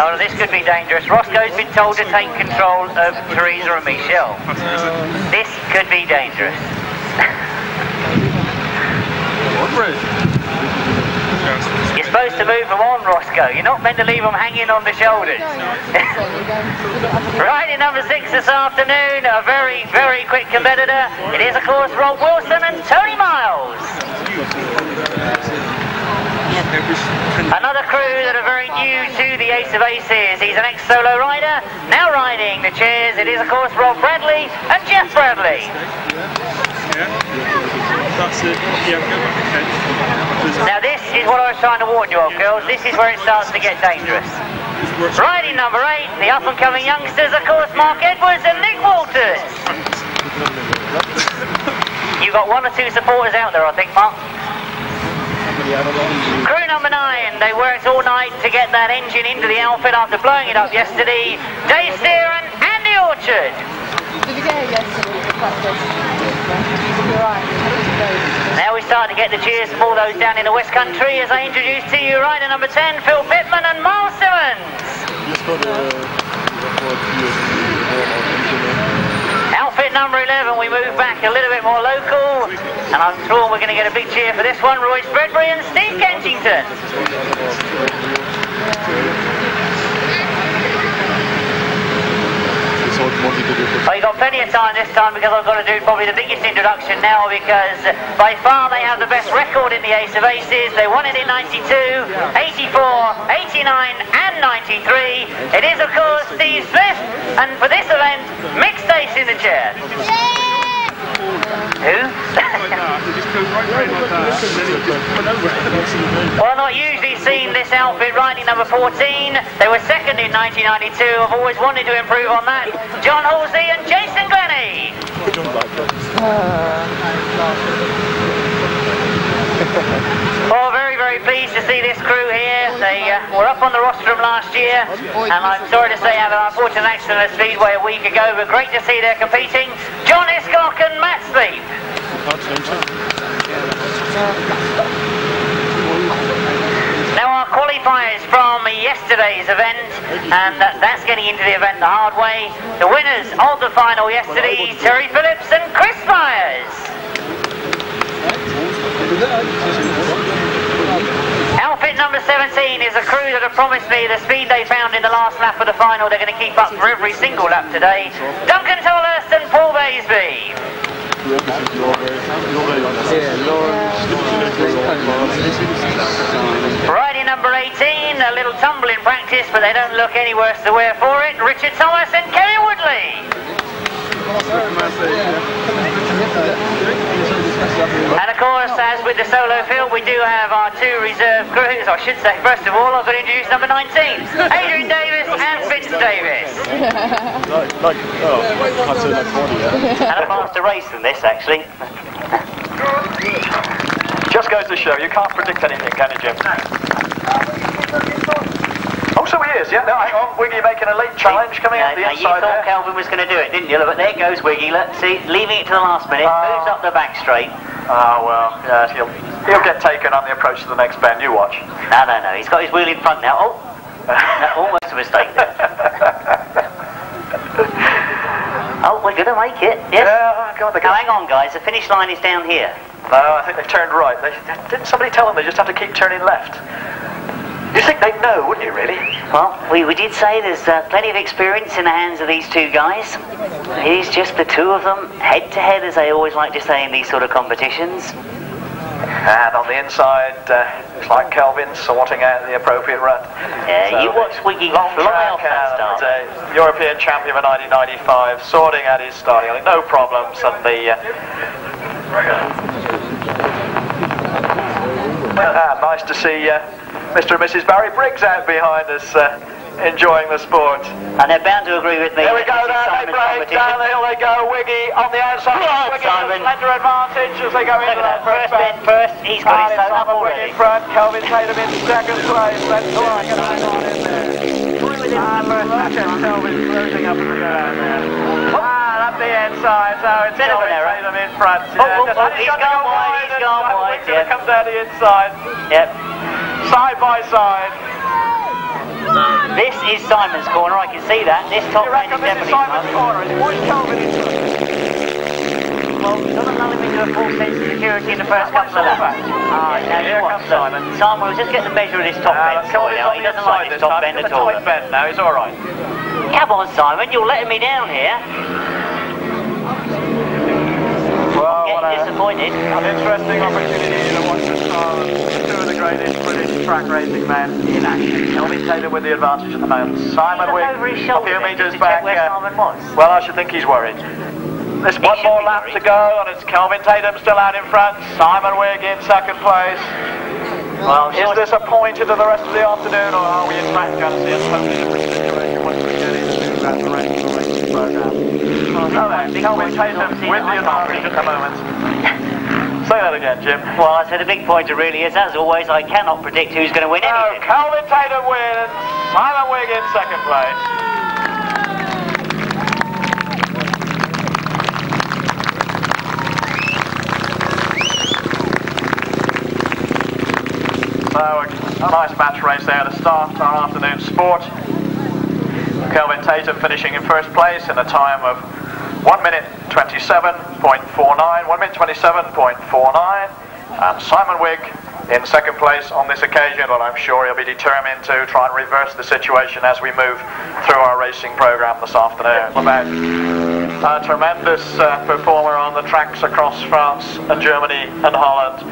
Speaker 2: Oh, this could be dangerous. Roscoe's been told to take control of Teresa and Michelle. This could be dangerous. You're supposed to move them on, Roscoe. You're not meant to leave them hanging on the shoulders. Riding number six this afternoon, a very, very quick competitor. It is, of course, Rob Wilson and Tony Miles. Another crew that are very new to the Ace of Aces. He's an ex-solo rider, now riding the chairs. It is, of course, Rob Bradley and Jeff Bradley.
Speaker 5: That's it.
Speaker 2: Now this is what I was trying to warn you of, girls. This is where it starts to get dangerous. Riding number eight, the up-and-coming youngsters, of course, Mark Edwards and Nick Walters. You've got one or two supporters out there, I think, Mark. Crew number nine, they worked all night to get that engine into the outfit after blowing it up yesterday. Dave Steer and Andy Orchard.
Speaker 6: Did you get here yesterday? Practice.
Speaker 2: Now we start to get the cheers from all those down in the West Country as I introduce to you rider number 10, Phil Pitman and Miles Simmons. Outfit number 11, we move back a little bit more local, and I'm sure we're going to get a big cheer for this one. Royce Bredbury and Steve Kenchington. Well, you've got plenty of time this time because I've got to do probably the biggest introduction now because by far they have the best record in the Ace of Aces. They won it in 92, 84, 89 and 93. It is of course Steve Smith and for this event, Mick Stace in the chair. Who? well, not usually seen this outfit riding number 14. They were second in 1992. I've always wanted to improve on that. John Halsey and Jason Glenie. Well, very, very pleased to see this crew here. They uh, were up on the rostrum last year, and I'm sorry to say had an unfortunate accident at Speedway a week ago, but great to see they're competing. John Hiscock and Matt Sleep. Now our qualifiers from yesterday's event, and that- that's getting into the event the hard way. The winners of the final yesterday, Terry Phillips and Chris Myers. Outfit number 17 is a crew that have promised me the speed they found in the last lap of the final they're going to keep up for every single lap today. Duncan Tolhurst and Paul Baseby. Riding number 18, a little tumble in practice, but they don't look any worse the wear for it. Richard Thomas and Kerry Woodley. And of course, as with the solo field, we do have our two reserve crews. I should say, first of all, I've got to introduce number 19, Adrian Davis and Vince Davis.
Speaker 4: Like, I'd like 40, yeah.
Speaker 2: And a faster race than this, actually.
Speaker 1: Just goes to show, you can't predict anything, can you, Jim? Oh, so he is, yeah. No, hang on. Wiggy making a late challenge coming
Speaker 2: Now,
Speaker 1: out the
Speaker 2: now, you thought
Speaker 1: there.
Speaker 2: Kelvin was going to do it, didn't you? But there goes Wiggy. Let's see, leaving it to the last minute.
Speaker 1: Oh.
Speaker 2: Moves up the back straight.
Speaker 1: Oh, well, he'll, he'll get taken on the approach to the next bend. You watch.
Speaker 2: No, no, no. He's got his wheel in front now. Oh, no, almost a mistake there. Oh, we're going to make it. Yes.
Speaker 1: Yeah, oh, God,
Speaker 2: Now, hang on, guys. The finish line is down here.
Speaker 1: No, I think they've turned right. They, didn't somebody tell them they just have to keep turning left? You think they'd know, wouldn't you, really?
Speaker 2: Well, we, we did say there's uh, plenty of experience in the hands of these two guys. It is just the two of them, head to head, as they always like to say in these sort of competitions.
Speaker 1: And on the inside, uh, looks like Kelvin sorting out the appropriate rut.
Speaker 2: Yeah, you watch Wiggy
Speaker 1: long
Speaker 2: fly off that
Speaker 1: and,
Speaker 2: start.
Speaker 1: uh, European champion of 1995, sorting out his starting. I think no problems, and the. Uh, ah, nice to see uh, Mr. and Mrs. Barry Briggs out behind us, uh, enjoying the sport.
Speaker 2: And they're bound to agree with me.
Speaker 1: There we go, down they break, down the hill they go, Wiggy on the outside. Wiggy
Speaker 2: Simon.
Speaker 1: slender advantage as they go
Speaker 2: Look
Speaker 1: into
Speaker 2: that first bend first. He's got his
Speaker 1: Simon
Speaker 2: up already.
Speaker 1: in front, Kelvin Tatum in second place. Let's go on, get hang on in there. Ah, first look at Kelvin floating up the air there. Ah, up the inside, so it's
Speaker 2: Bit
Speaker 1: Kelvin. Tatum in front.
Speaker 2: Oh, oh, oh,
Speaker 1: his
Speaker 2: he's gone wide, he's
Speaker 1: and
Speaker 2: gone wide,
Speaker 1: Wiggs gonna come down the inside,
Speaker 2: Yep.
Speaker 1: Side by side.
Speaker 2: This is Simon's corner. I can see that. This top man is definitely
Speaker 1: Simon's
Speaker 2: Simon.
Speaker 1: corner? Is Royce Kelvin in front?
Speaker 2: Well, doesn't allow him into a full sense of security in the first couple of laps. Ah, now
Speaker 1: Here
Speaker 2: you look.
Speaker 1: Simon.
Speaker 2: Simon will just get the measure of this top bend.
Speaker 1: look,
Speaker 2: now.
Speaker 1: on
Speaker 2: He doesn't like this top
Speaker 1: It's
Speaker 2: at
Speaker 1: a
Speaker 2: all.
Speaker 1: tight bend now, he's all right.
Speaker 2: Come on, Simon. You're letting me down here.
Speaker 1: Well,
Speaker 2: Getting
Speaker 1: what a,
Speaker 2: disappointed.
Speaker 1: an interesting opportunity to watch the stars. Two of the greatest track racing men in action. Kelvin Tatum with the advantage at the moment. Simon
Speaker 2: Look
Speaker 1: Wigg
Speaker 2: over his
Speaker 1: a few metres
Speaker 2: just to check
Speaker 1: back.
Speaker 2: where
Speaker 1: uh, well, I should think he's worried. There's one
Speaker 2: should
Speaker 1: more lap to go, and it's Kelvin Tatum still out in front. Simon Wigg in second place.
Speaker 2: Well, I'm
Speaker 1: Is
Speaker 2: sure
Speaker 1: this a pointer to the rest of the afternoon, or are we in fact going to see a totally different situation once we get into the rest of the racing program? So then, Kelvin Tatum with the advantage at the moment. Say that again, Jim.
Speaker 2: Well, I said the big pointer really is, as always, I cannot predict who's going to win
Speaker 1: No,
Speaker 2: anything.
Speaker 1: Kelvin Tatum wins. Simon Wigg in second place. So a, a nice match race there to start our afternoon sport. Kelvin Tatum finishing in first place in a time of 1 minute 27.49, 1 minute 27.49, and Simon Wigg in second place on this occasion, but I'm sure he'll be determined to try and reverse the situation as we move through our racing program this afternoon. A tremendous uh, performer on the tracks across France and Germany and Holland.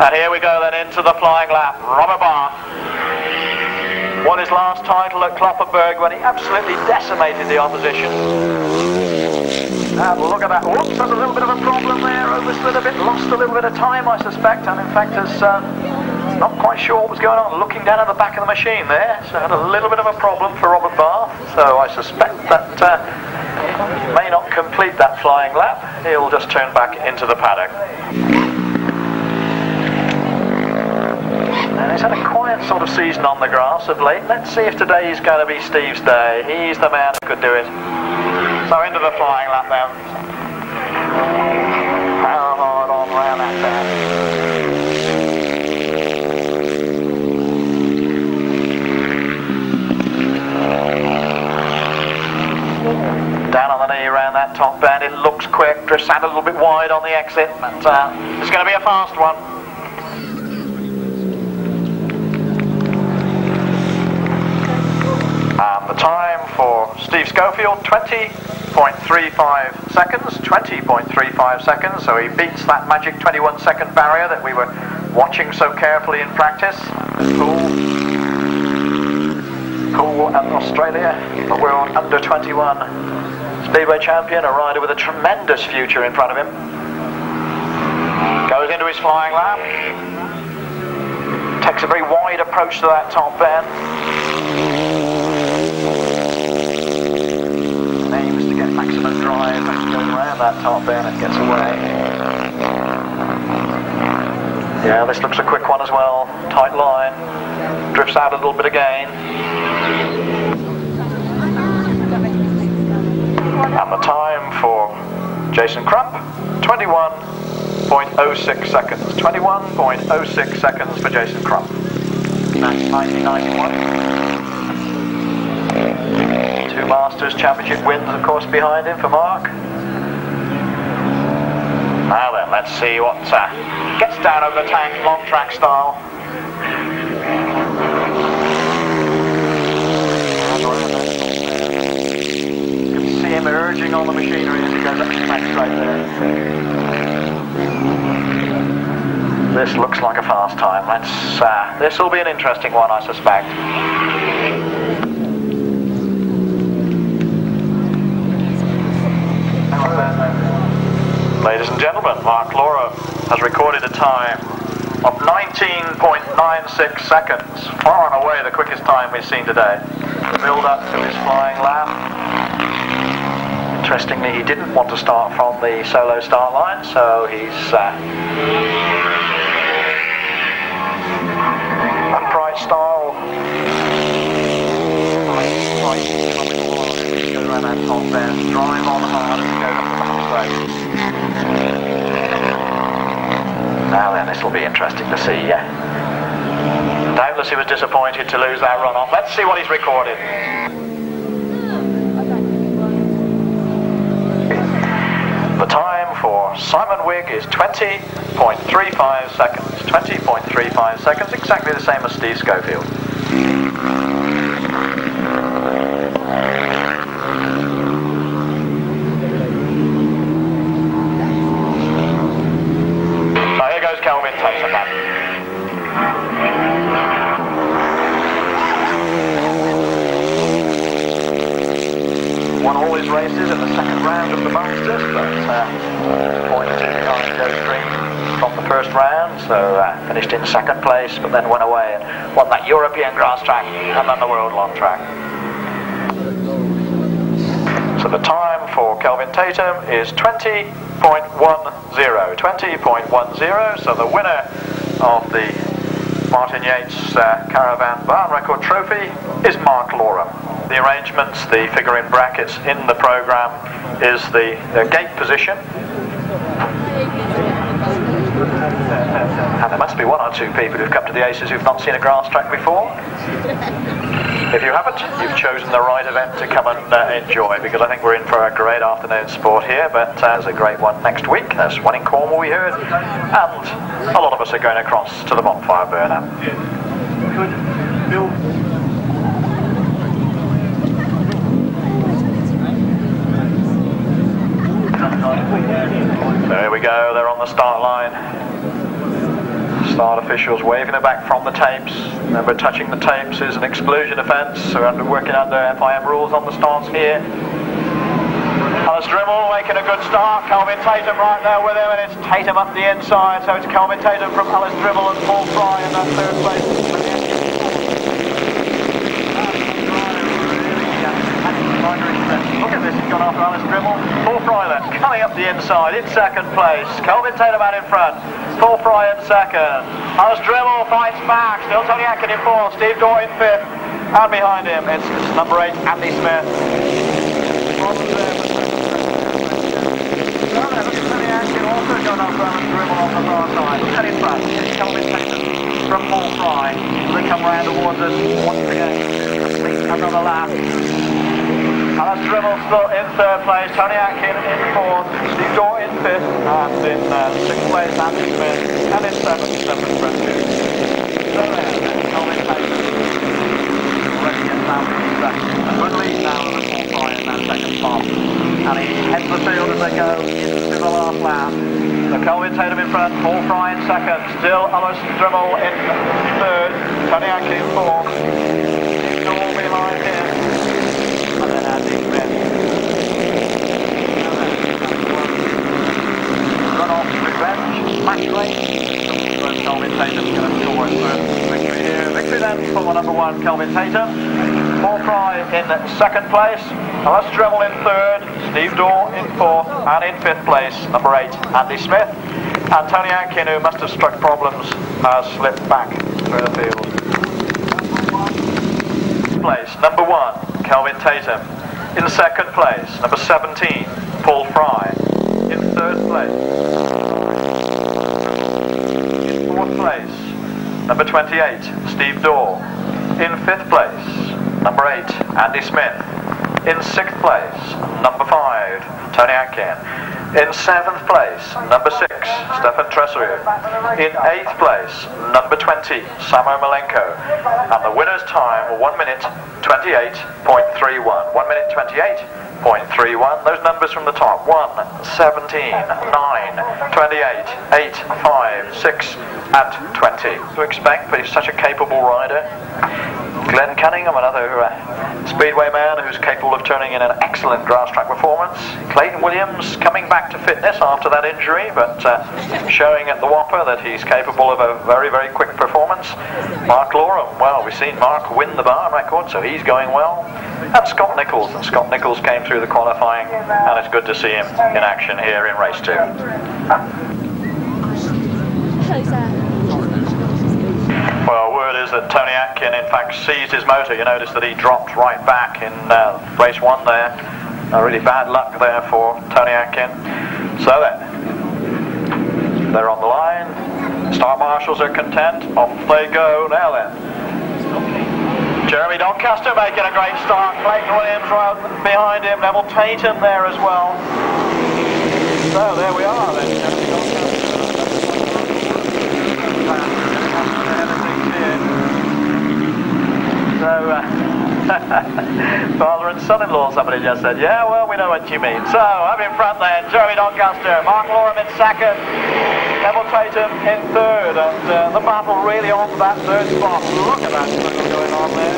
Speaker 1: And here we go then into the flying lap. Robert Barth won his last title at Cloppenburg when he absolutely decimated the opposition. And look at that. Whoops, that's a little bit of a problem there. Overstood a bit, lost a little bit of time, I suspect, and in fact has uh, not quite sure what was going on. Looking down at the back of the machine there, so had a little bit of a problem for Robert Barth. So I suspect that uh, may not complete that flying lap. He'll just turn back into the paddock. And he's had a quiet sort of season on the grass of late. Let's see if today's going to be Steve's day. He's the man who could do it. So into the flying lap then. How hard on round that Down on the knee around that top bend. It looks quick. Drifts out a little bit wide on the exit. But uh, it's going to be a fast one. And the time for Steve Schofield, 20.35 seconds, 20.35 seconds, so he beats that magic 21 second barrier that we were watching so carefully in practice. Cool. Cool at Australia, the world under 21 Speedway champion, a rider with a tremendous future in front of him. Goes into his flying lap. Takes a very wide approach to that top bend. aims to get maximum drive and goes around that top bend and gets away. Yeah, this looks a quick one as well. Tight line. Drifts out a little bit again. And the time for Jason Crump, 21.06 seconds. 21.06 seconds for Jason Crump. That's 1991. Two Masters Championship wins, of course, behind him for Mark. Let's see what uh, gets down over the tank, long track style. You can see him urging on the machinery as he goes up the track straight there. This looks like a fast time. Let's. Uh, this will be an interesting one, I suspect. Ladies and gentlemen, Mark Loram has recorded a time of 19.96 seconds, far and away the quickest time we've seen today. The build up to his flying lap. Interestingly, he didn't want to start from the solo start line, so he's uh, upright style. Go around that top bend, drive on hard and go up the straight. Now then, this will be interesting to see. Yeah. Doubtless he was disappointed to lose that run off. Let's see what he's recorded. The time for Simon Wigg is 20.35 seconds. 20.35 seconds, exactly the same as Steve Schofield. Now here goes Kelvin Tatum then. Won all his races in the second round of the Masters, but uh, points didn't kind of go free from the first round, so uh, finished in second place, but then went away and won that European grass track and then the World Long Track. So the time for Kelvin Tatum is 20.10. 20.10. So the winner of the Martin Yates uh, Caravan Barn Record Trophy is Mark Loram. The arrangements, the figure in brackets in the program is the, the gate position. And there must be one or two people who've come to the Aces who've not seen a grass track before. If you haven't, you've chosen the right event to come and uh, enjoy because I think we're in for a great afternoon sport here, but uh, there's a great one next week. There's one in Cornwall we heard, and a lot of us are going across to the bonfire burner. There we go, they're on the start line. Start officials waving it back from the tapes. Remember, touching the tapes is an exclusion offence, so we're working under FIM rules on the starts here. Ales Dryml making a good start. Kelvin Tatum right there with him, and it's Tatum up the inside, so it's Kelvin Tatum from Ales Dryml and Paul Fry in that third place. Look at this, he's gone after Ales Dryml. Paul Fry then, coming up the inside in second place. Kelvin Tatum out in front. Paul Fry in second. Ales Dryml fights back. Still Tony Atkin in fourth. Steve Daw in fifth. And behind him, it's, number eight, Andy Smith. Look at also going the side. And Paul Fry. They come round towards us once again. Another lap. Ales Dryml still in third place, Tony Atkin in fourth, Steve in fifth, and in uh, sixth place Andy Smith, and in seventh, Stephen Fresco. So there, Colin Tatum, ready to get down the second. Lead now of the Fry in that second spot. And he heads the field as they go into the last lap. So Kelvin Tatum in front, Paul Fry in second, still Ales Dryml in third, Tony Atkin fourth, Steve Daw behind him and then Andy Smith. Run off Kelvin Tatum going to first victory here. Victory then for the number one, Kelvin Tatum. Paul Fry in second place. Ales Dryml in third. Steve Daw in fourth. And in fifth place, number eight, Andy Smith. And Tony Atkin, who must have struck problems, has slipped back through the field place, number one, Kelvin Tatum. In second place, number 17, Paul Fry. In third place, in fourth place, number 28, Steve Daw. In fifth place, number eight, Andy Smith. In sixth place, number five, Tony Atkin. In seventh place, number six, Stefan Tresarrieu. In eighth place, number 20, Sam Ermolenko. And the winner's time, 1 minute 28.31. 1 minute 28.31. Those numbers from the top 1, 17, 9, 28, 8, 5, 6, and 20. To expect, but he's such a capable rider. Glenn Cunningham, another uh, speedway man who's capable of turning in an excellent grass track performance. Clayton Williams coming back to fitness after that injury, but uh, showing at the Whopper that he's capable of a very, very quick performance. Mark Loram, well, we've seen Mark win the bar record, so he's going well. And Scott Nicholls, and Scott Nicholls came through the qualifying, and it's good to see him in action here in race two. Well, word is that Tony Atkin, in fact, seized his motor. You notice that he dropped right back in uh, race one there. Uh, really bad luck there for Tony Atkin. So then, they're on the line. Star Marshals are content. Off they go. Now then. Jeremy Doncaster making a great start. Clayton Williams right behind him. Neville Tatum there as well. So there we are then. Jeremy Doncaster. So, uh, father and son-in-law, somebody just said. Yeah, well, we know what you mean. So, up in front then, Jeremy Doncaster, Mark Loram in second, Neville Tatum in third, and uh, the battle really on for that third spot. Look at that going on there.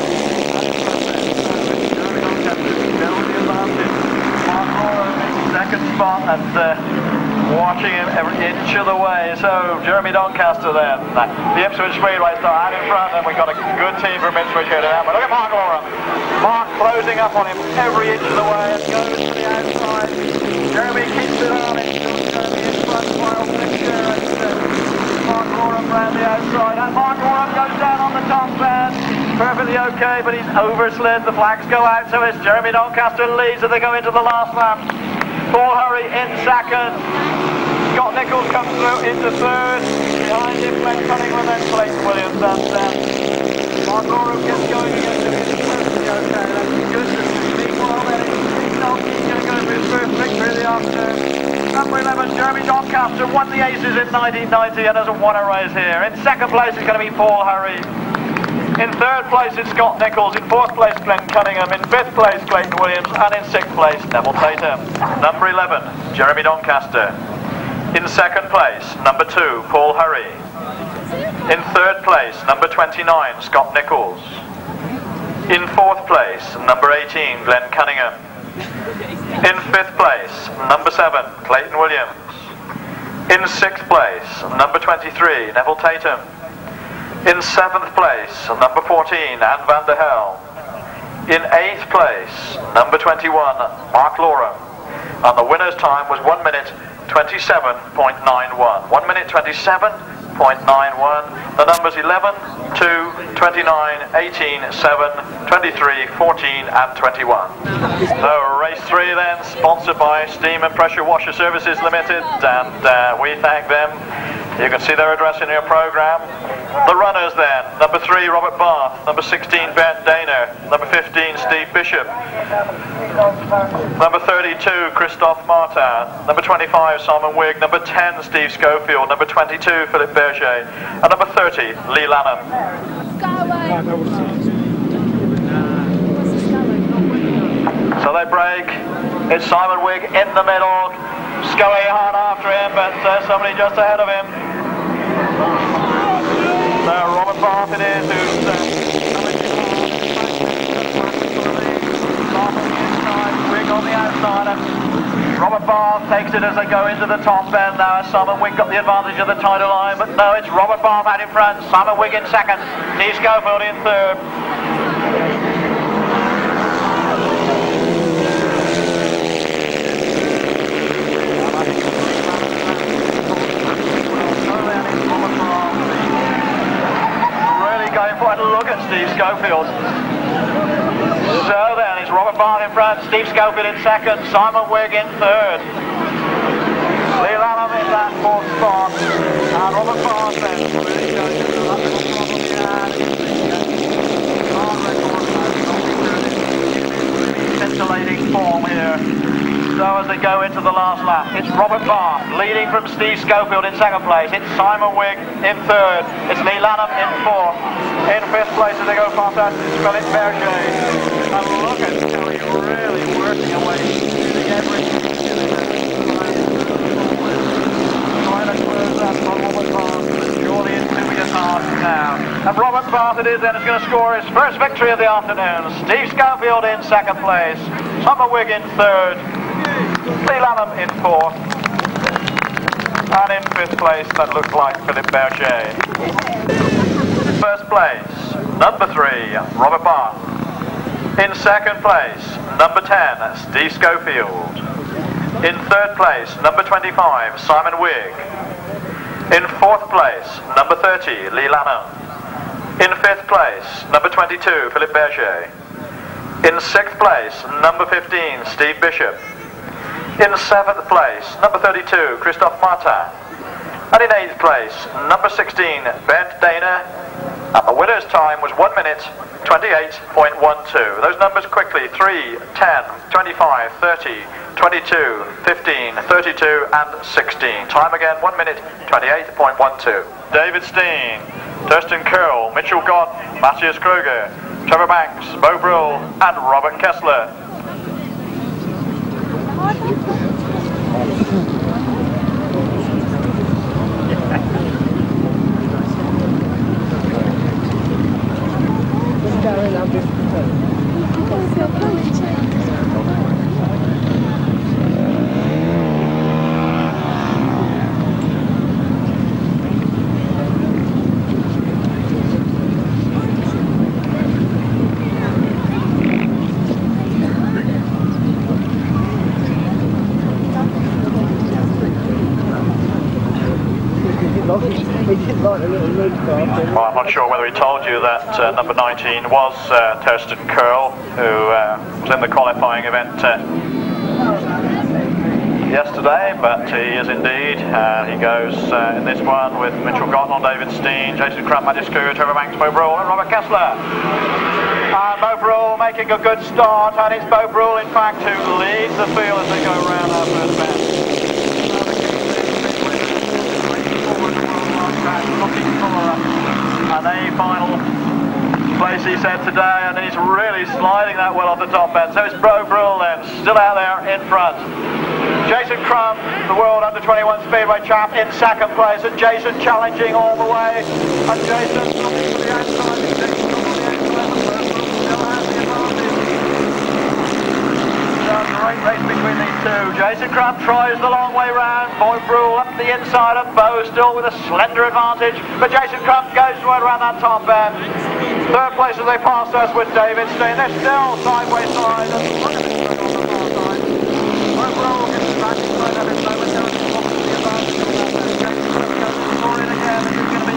Speaker 1: Jeremy Doncaster. Mark Loram in second spot, and uh, watching him every inch of the way. So Jeremy Doncaster then, the Ipswich Speedway star out in front, and we've got a good team from Ipswich here today. But look at Mark Loram. Mark closing up on him every inch of the way and goes to the outside. Jeremy keeps it on. It's in front, uh, Mark round the outside. And Mark Loram goes down on the top band. Perfectly okay, but he's overslid. The flags go out, so it's Jeremy Doncaster leads as they go into the last lap. Paul Hurry in second. Scott Nicholls comes through into third. Behind him, Glenn Cunningham and then Clayton Williams. That's then. Mark Loram gets going again to his first. Okay, that's good. Meanwhile, then it's He's going to go for his first victory of the afternoon. Number 11, Jeremy Doncaster won the Aces in 1990 and doesn't want to race here. In second place is going to be Paul Hurry. In third place it's Scott Nicholls. In fourth place Glenn Cunningham. In fifth place Clayton Williams. And in sixth place Neville Tatum. Number 11, Jeremy Doncaster. In second place, number two, Paul Hurry. In third place, number 29, Scott Nicholls. In fourth place, number 18, Glenn Cunningham. In fifth place, number 7, Clayton Williams. In sixth place, number 23, Neville Tatum. In seventh place, number 14, Anne van der Helm. In eighth place, number 21, Mark Loram. And the winner's time was 1 minute 27.91. 1 minute 27.91. The numbers 11, 2, 29, 18, 7, 23, 14 and 21. So race 3 then, sponsored by Steam and Pressure Washer Services Limited and uh, we thank them. You can see their address in your program. The runners then, number 3 Robert Barth, number 16 Ben Daner, number 15 Steve Bishop, number 32 Christophe Martin, number 25 Simon Wigg, number 10 Steve Schofield, number 22 Philip Berge, and number 30 Leigh Lanham. So they break. It's Simon Wigg in the middle. Scully hard after him, but uh, somebody just ahead of him. So Robert Barth it is who's uh, on the outside. Robert Barth takes it as they go into the top end now. Wigg got the advantage of the title line, but no, it's Robert Barth out in front. Wigg in second. Steve Schofield in third. Really going for it. Look at Steve Schofield. So then, Robert in front, Steve Schofield in second, Simon Wigg in third. Leigh Lanham in that fourth spot. And Robert then really going to the Scintillating form here. So as they go into the last lap, it's Robert Barth leading from Steve Schofield in second place. It's Simon Wigg in third. It's Leigh Lanham in fourth. In fifth place as they go past that, it's Philip Berge. And look at Kelly really working away, using every trying to close that from Robert Barth. Surely into his heart now. And Robert Barth it is then is going to score his first victory of the afternoon. Steve Schofield in second place. Wigg in third. Leigh Lanham in fourth. And in fifth place, that looks like Philip Berge. First place, number three, Robert Barth. In second place, number 10, Steve Schofield. In third place, number 25, Simon Wigg. In fourth place, number 30, Leigh Lanham. In fifth place, number 22, Philip Berge. In sixth place, number 15, Steve Bishop. In seventh place, number 32, Christophe Martin. And in eighth place, number 16, Bernd Daner. And the winner's time was 1 minute 28.12. Those numbers quickly 3, 10, 25, 30, 22, 15, 32, and 16. Time again 1 minute 28.12. David Steen, Thurston Curl, Mitchell Gott, Matthias Kroger, Trevor Banks, Bo Brhel, and Robert Kessler. Well, I'm not sure whether he told you that uh, number 19 was uh, Thurston Curl, who uh, was in the qualifying event uh, yesterday, but he is indeed. Uh, he goes uh, in this one with Mitchell Godden, David Steen, Jason Crump, Screw, Trevor Banks, Bo Brhel, and Robert Kessler. And Bo Brhel making a good start, and it's Bo Brhel, in fact, who leads the field as they go around our first. track looking for an A final place he said today and he's really sliding that well off the top end. So it's Bo Brhel then, still out there in front. Jason Crump, the world under 21 speedway champ in second place and Jason challenging all the way. And Jason for the outside. Great race between these two. Jason Crump tries the long way round. Bo Brhel up the inside and Bo still with a slender advantage. But Jason Crump goes right around that top end. Third place as they pass us with David Steen. They're still sideways side.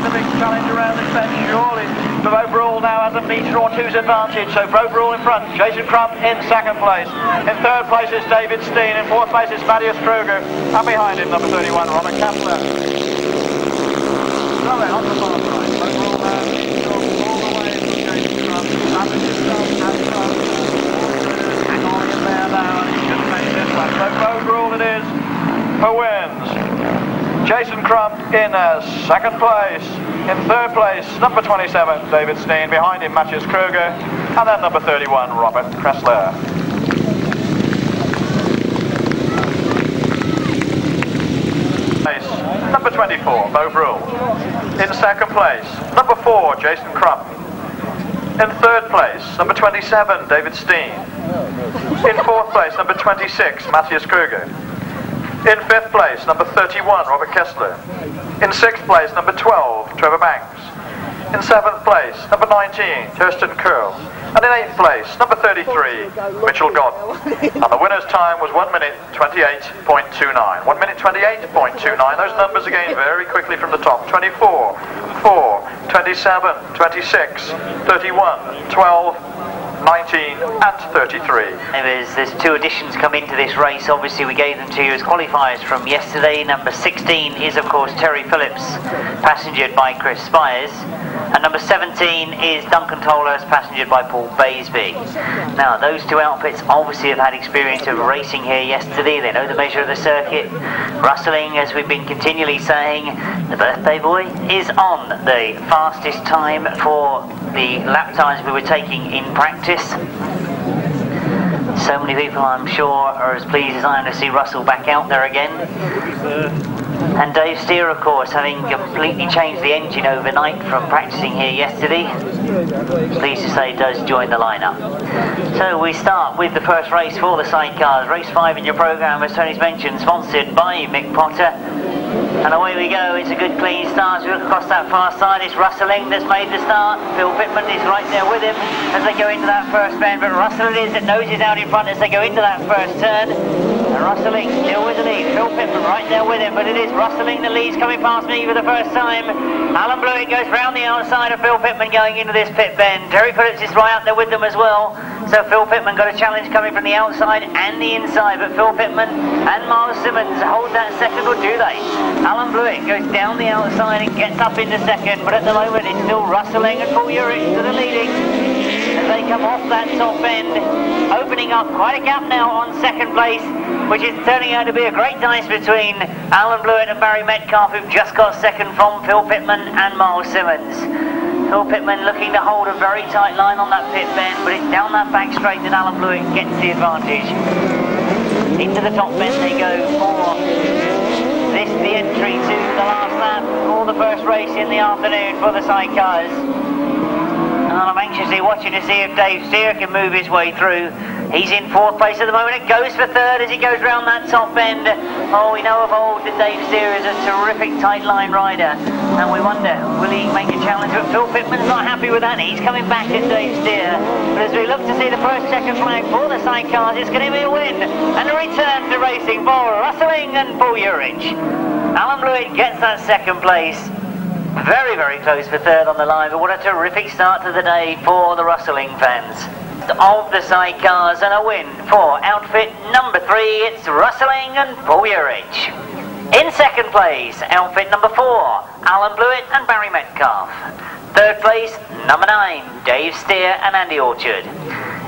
Speaker 1: Of the challenge around this bend, surely. But Brhel now has a metre or two's advantage. So Brhel in front, Jason Crump in second place. In third place is David Steen. In fourth place is Mathias Kroger. And behind him, number 31, Robert Kessler. So then, on the far side, Brhel now all the way from Jason Crump. Savage himself and Crump. Hang on in there now, and going to make this one. So Brhel it is who wins. Jason Crump in uh, second place. In third place, number 27, David Steen. Behind him, Mathias Kroger. And then number 31, Robert Kressler. Place, Number 24, Bo Brhel. In second place, number 4, Jason Crump. In third place, number 27, David Steen. In fourth place, number 26, Mathias Kroger. In fifth place, number 31, Robert Kessler. In sixth place, number 12, Trevor Banks. In seventh place, number 19, Kirsten Curl. And in eighth place, number 33, Mitchell Godden. And the winner's time was 1 minute 28.29. 1 minute 28.29. Those numbers again very quickly from the top. 24, 4, 27, 26, 31, 12, 19 and 33.
Speaker 2: There's, there's two additions come into this race. Obviously, we gave them to you as qualifiers from yesterday. Number 16 is, of course, Terry Phillips, passengered by Chris Spires. And number 17 is Duncan Tolhurst, passengered by Paul Baseby. Now, those two outfits obviously have had experience of racing here yesterday. They know the measure of the circuit. Russell Ing, as we've been continually saying, the birthday boy is on the fastest time for the lap times we were taking in practice. So many people, I'm sure, are as pleased as I am to see Russell back out there again. And Dave Steer, of course, having completely changed the engine overnight from practicing here yesterday, pleased to say does join the lineup. So we start with the first race for the sidecars. Race 5 in your programme, as Tony's mentioned, sponsored by Mick Potter. And away we go, it's a good clean start. We look across that far side, it's Russell Ing that's made the start. Phil Pitman is right there with him as they go into that first bend, but Russell it is that noses out in front as they go into that first turn. And Russell Ing still with the lead. Phil Pitman right there with him, but it is Russell Ing the leads coming past me for the first time. Alan Blewitt goes round the outside of Phil Pitman going into this pit bend. Terry Phillips is right up there with them as well. So Phil Pitman got a challenge coming from the outside and the inside, but Phil Pitman and Miles Simmons hold that second, or do they? Alan Blewitt goes down the outside and gets up into second, but at the moment it's still Russell Ing and Paul Urycz to the leading they come off that top end, opening up quite a gap now on second place, which is turning out to be a great dice between Alan Blewitt and Barry Metcalfe, who've just got second from Phil Pitman and Miles Simmons. Phil Pitman looking to hold a very tight line on that pit bend, but it's down that back straight that Alan Blewitt gets the advantage. Into the top bend they go for this the entry to the last lap or the first race in the afternoon for the sidecars. I'm anxiously watching to see if Dave Steer can move his way through. He's in fourth place at the moment. It goes for third as he goes round that top bend. Oh, we know of old that Dave Steer is a terrific tight line rider. And we wonder, will he make a challenge? But Phil Pitman's not happy with that. He's coming back at Dave Steer. But as we look to see the first checkered flag for the sidecars, it's going to be a win. And a return to racing for Russell Ing and Paul Urycz. Alan Blewitt gets that second place. Very, very close for third on the line, but what a terrific start to the day for the Russell Ing fans. Of the sidecars and a win for outfit number three, it's Russell Ing and Urycz. In second place, outfit number four, Alan Blewitt and Barry Metcalfe. Third place, number nine, Dave Steer and Andy Orchard.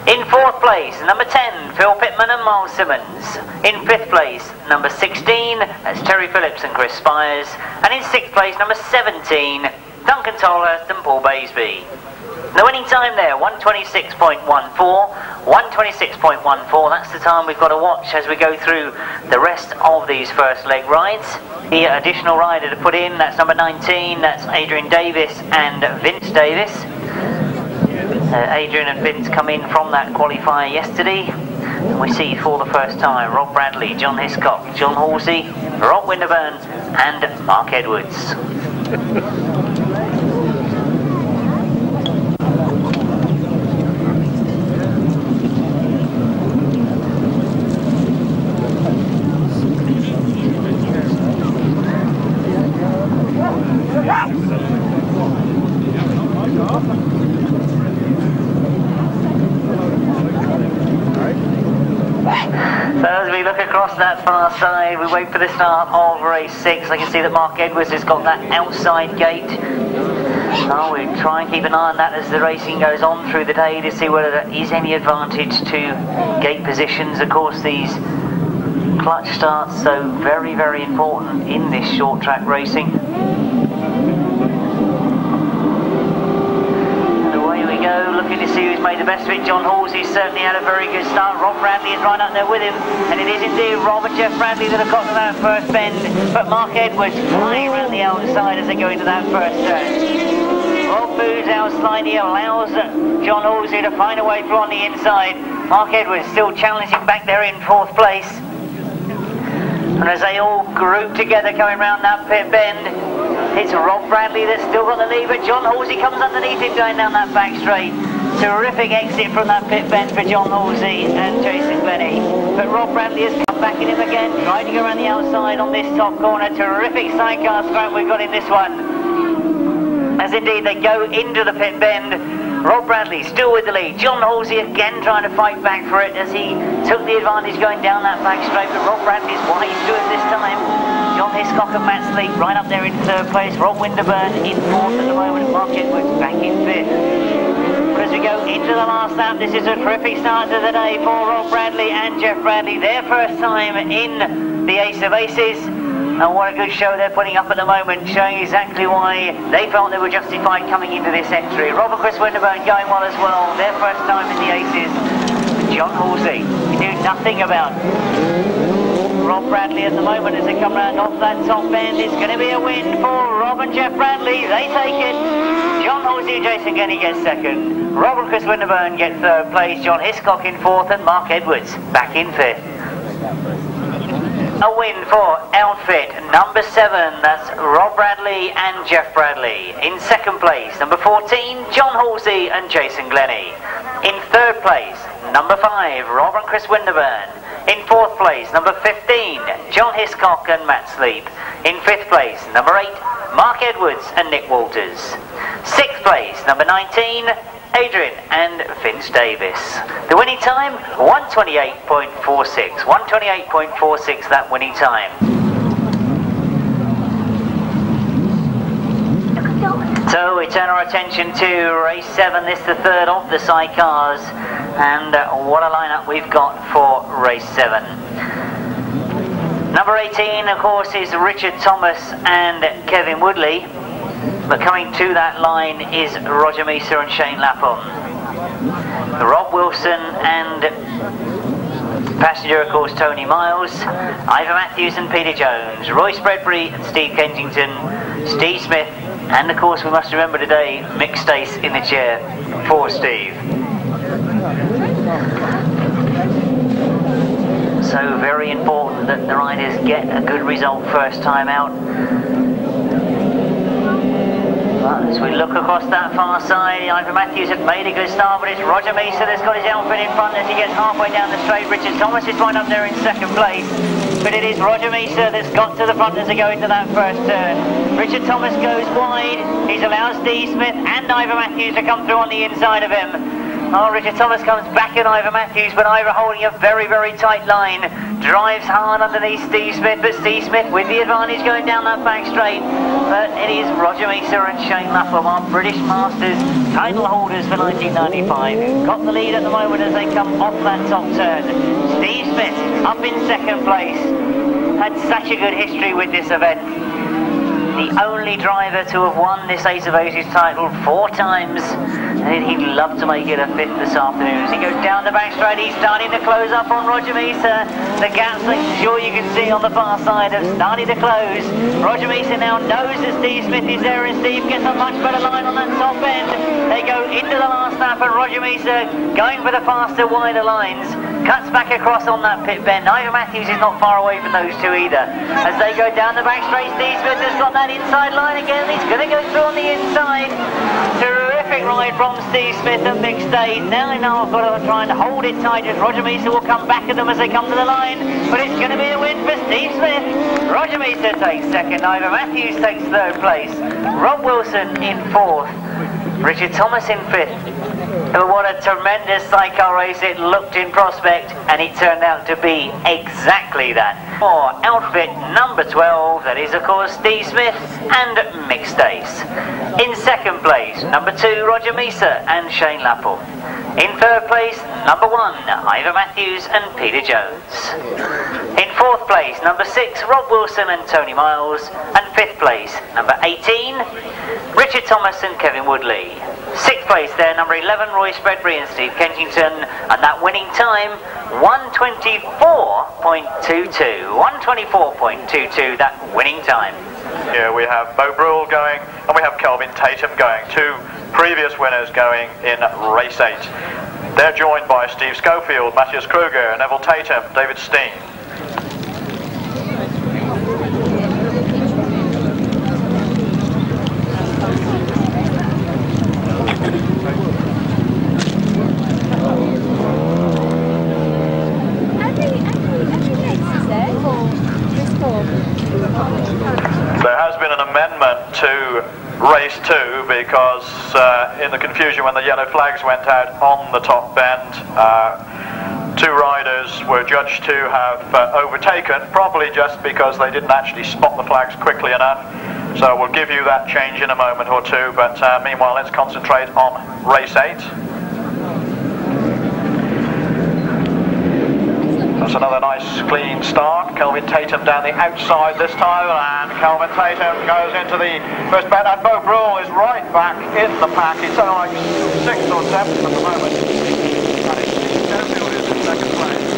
Speaker 2: In fourth place, number 10, Phil Pitman and Miles Simmons. In fifth place, number 16, that's Terry Phillips and Chris Spires. And in sixth place, number 17, Duncan Tolhurst and Paul Baseby. The winning time there, 126.14, 126.14, that's the time we've got to watch as we go through the rest of these first leg rides. The additional rider to put in, that's number 19, that's Adrian Davis and Vince Davis. Uh, Adrian and Vince come in from that qualifier yesterday. And we see for the first time Rob Bradley, John Hiscock, John Halsey, Rob Winterburn and Mark Edwards. So as we look across that far side, we wait for the start of race six. I can see that Mark Edwards has got that outside gate. Oh, we try and keep an eye on that as the racing goes on through the day to see whether there is any advantage to gate positions. Of course, these clutch starts so very, very important in this short track racing. And away we go, who's made the best of it. John Halsey's certainly had a very good start. Rob Bradley is right up there with him. And it is indeed Rob and Jeff Bradley that have got to that first bend. But Mark Edwards flying around the outside as they go into that first turn. Rob moves out slightly, allows John Halsey to find a way through on the inside. Mark Edwards still challenging back there in fourth place. And as they all group together coming round that pit bend, it's Rob Bradley that's still got the lead, but John Halsey comes underneath him going down that back straight. Terrific exit from that pit bend for John Halsey and Jason Glenie. But Rob Bradley has come back in him again, riding around the outside on this top corner. Terrific sidecar scrap we've got in this one. As indeed they go into the pit bend. Rob Bradley still with the lead. John Halsey again trying to fight back for it as he took the advantage going down that back straight. But Rob Bradley's wide to him this time. John Hiscock and Matt Sleep right up there in third place. Rob Winterburn in fourth at the moment. Mark Edwards back in fifth. We go into the last lap, this is a terrific start to the day for Rob Bradley and Jeff Bradley. Their first time in the Ace of Aces. And what a good show they're putting up at the moment, showing exactly why they felt they were justified coming into this entry. Rob and Chris Winterburn going well as well. Their first time in the Aces. John Halsey, he knew nothing about Rob Bradley at the moment as they come round off that top end. It's going to be a win for Rob and Jeff Bradley. They take it. John Halsey Jason Glenie get second. Rob and Chris Winterburn get third place. John Hiscock in fourth and Mark Edwards back in fifth. A win for outfit number seven. That's Rob Bradley and Jeff Bradley. In second place, number 14, John Halsey and Jason Glenie. In third place, number five, Rob and Chris Winterburn. In fourth place, number 15, John Hiscock and Matt Sleep. In fifth place, number eight, Mark Edwards and Nick Walters. Sixth place, number 19, Adrian and Vince Davis. The winning time, 128.46. 128.46 that winning time. So we turn our attention to race seven. This is the third of the sidecars, and uh, what a lineup we've got for race seven. Number 18, of course, is Richard Thomas and Kevin Woodley. But coming to that line is Roger Measor and Shane Lapham. Rob Wilson and passenger, of course, Tony Miles, Ivor Matthews and Peter Jones, Royce Bredbury and Steve Kensington, Steve Smith, and of course we must remember today Mick Stace in the chair for Steve. So very important that the riders get a good result first time out. As we look across that far side, Ivor Matthews has made a good start, but it's Roger Measor that's got his outfit in front as he gets halfway down the straight. Richard Thomas is right up there in second place. But it is Roger Measor that's got to the front as they go into that first turn. Richard Thomas goes wide. He's allowed Steve Smith and Ivor Matthews to come through on the inside of him. Oh, Richard Thomas comes back in Ivor Matthews, but Ivor holding a very, very tight line. Drives hard underneath Steve Smith, but Steve Smith with the advantage going down that back straight. But it is Roger Measor and Shane Lapham, our British Masters title holders for 1995, who've got the lead at the moment as they come off that top turn. Steve Smith up in second place. Had such a good history with this event the only driver to have won this Ace of Aces title four times. And he'd love to make it a fifth this afternoon. As he goes down the back straight, he's starting to close up on Roger Measor. The gaps, sure you can see on the far side, have started to close. Roger Measor now knows that Steve Smith is there, and Steve gets a much better line on that top end. They go into the last lap, and Roger Measor going for the faster, wider lines. Cuts back across on that pit bend. Ivor Matthews is not far away from those two either. As they go down the back straight, Steve Smith has got that inside line again. He's going to go through on the inside. Terrific ride from Steve Smith and Mick Stace. Now they know I've got to hold it tight as Roger Measor will come back at them as they come to the line. But it's going to be a win for Steve Smith. Roger Measor takes second. Ivor Matthews takes third place. Rob Wilson in fourth. Richard Thomas in fifth. What a tremendous sidecar race it looked in prospect, and it turned out to be exactly that. For outfit number 12, that is of course Steve Smith and Mick Stace. In second place, number two, Roger Measor and Shane Lapham. In third place, number one, Ivor Matthews and Peter Jones. In fourth place, number six, Rob Wilson and Tony Miles. And fifth place, number 18, Richard Thomas and Kevin Woodley. Sixth place there, number 11, Roy Spreadbury and Steve Kensington. And that winning time, 124.22. 124.22, that winning time.
Speaker 1: Here we have Bo Brhel going, and we have Kelvin Tatum going. Two previous winners going in race eight. They're joined by Steve Schofield, Mathias Kroger, Neville Tatum, David Steen. There has been an amendment to race two because uh, in the confusion when the yellow flags went out on the top bend, uh, two riders were judged to have uh, overtaken, probably just because they didn't actually spot the flags quickly enough. So we'll give you that change in a moment or two, but uh, meanwhile let's concentrate on race eight. That's another nice clean start. Kelvin Tatum down the outside this time, and Kelvin Tatum goes into the first bend, and Bo Brhel is right back in the pack. He's only like sixth or seventh at the moment. And it's Schofield is in second place.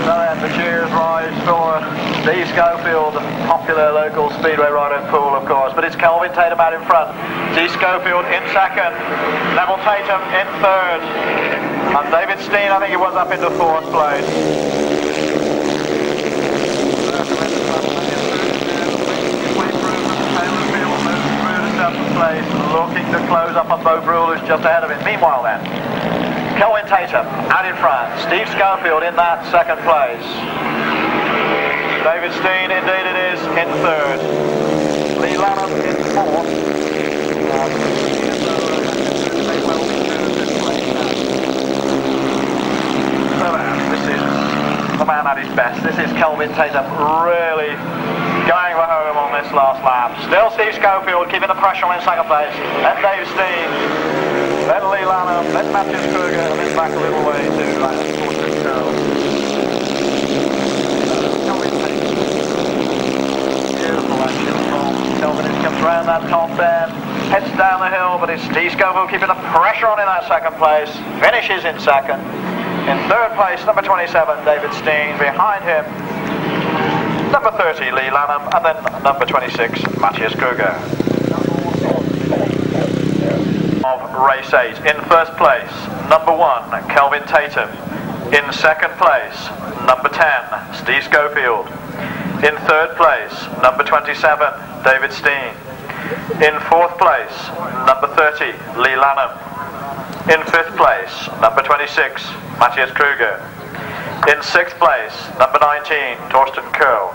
Speaker 1: So then the cheers rise for Steve Schofield, popular local speedway rider in Poole, of course. But it's Kelvin Tatum out in front. Steve Schofield in second. Neville Tatum in third. And David Steen, I think he was up into fourth place. Place, looking to close up on Bo Brhel, who's just ahead of him. Meanwhile, then, Kelvin Tatum out in front. Steve Schofield in that second place. David Steen, indeed it is, in third. Leigh Lanham in fourth. This is the man at his best. This is Kelvin Tatum really going for home on this last lap. Still Steve Schofield keeping the pressure on in second place. And Dave Steen. Then Leigh Lanham. Then Mathias Kroger. And then back a little way to uh, Fortune Charles. Kelvin Tatum. Beautiful action from Kelvin. He comes round that top bend. Heads down the hill, but it's Steve keeping the pressure on in that second place. Finishes in second. In third place, number 27, David Steen. Behind him, number 30, Leigh Lanham. And then number 26, Mathias Kroger. Of race 8. In first place, number 1, Kelvin Tatum. In second place, number 10, Steve Schofield. In third place, number 27, David Steen. In fourth place, number 30, Leigh Lanham. In fifth place, number 26, Mathias Kroger. In sixth place, number 19, Torsten Curl.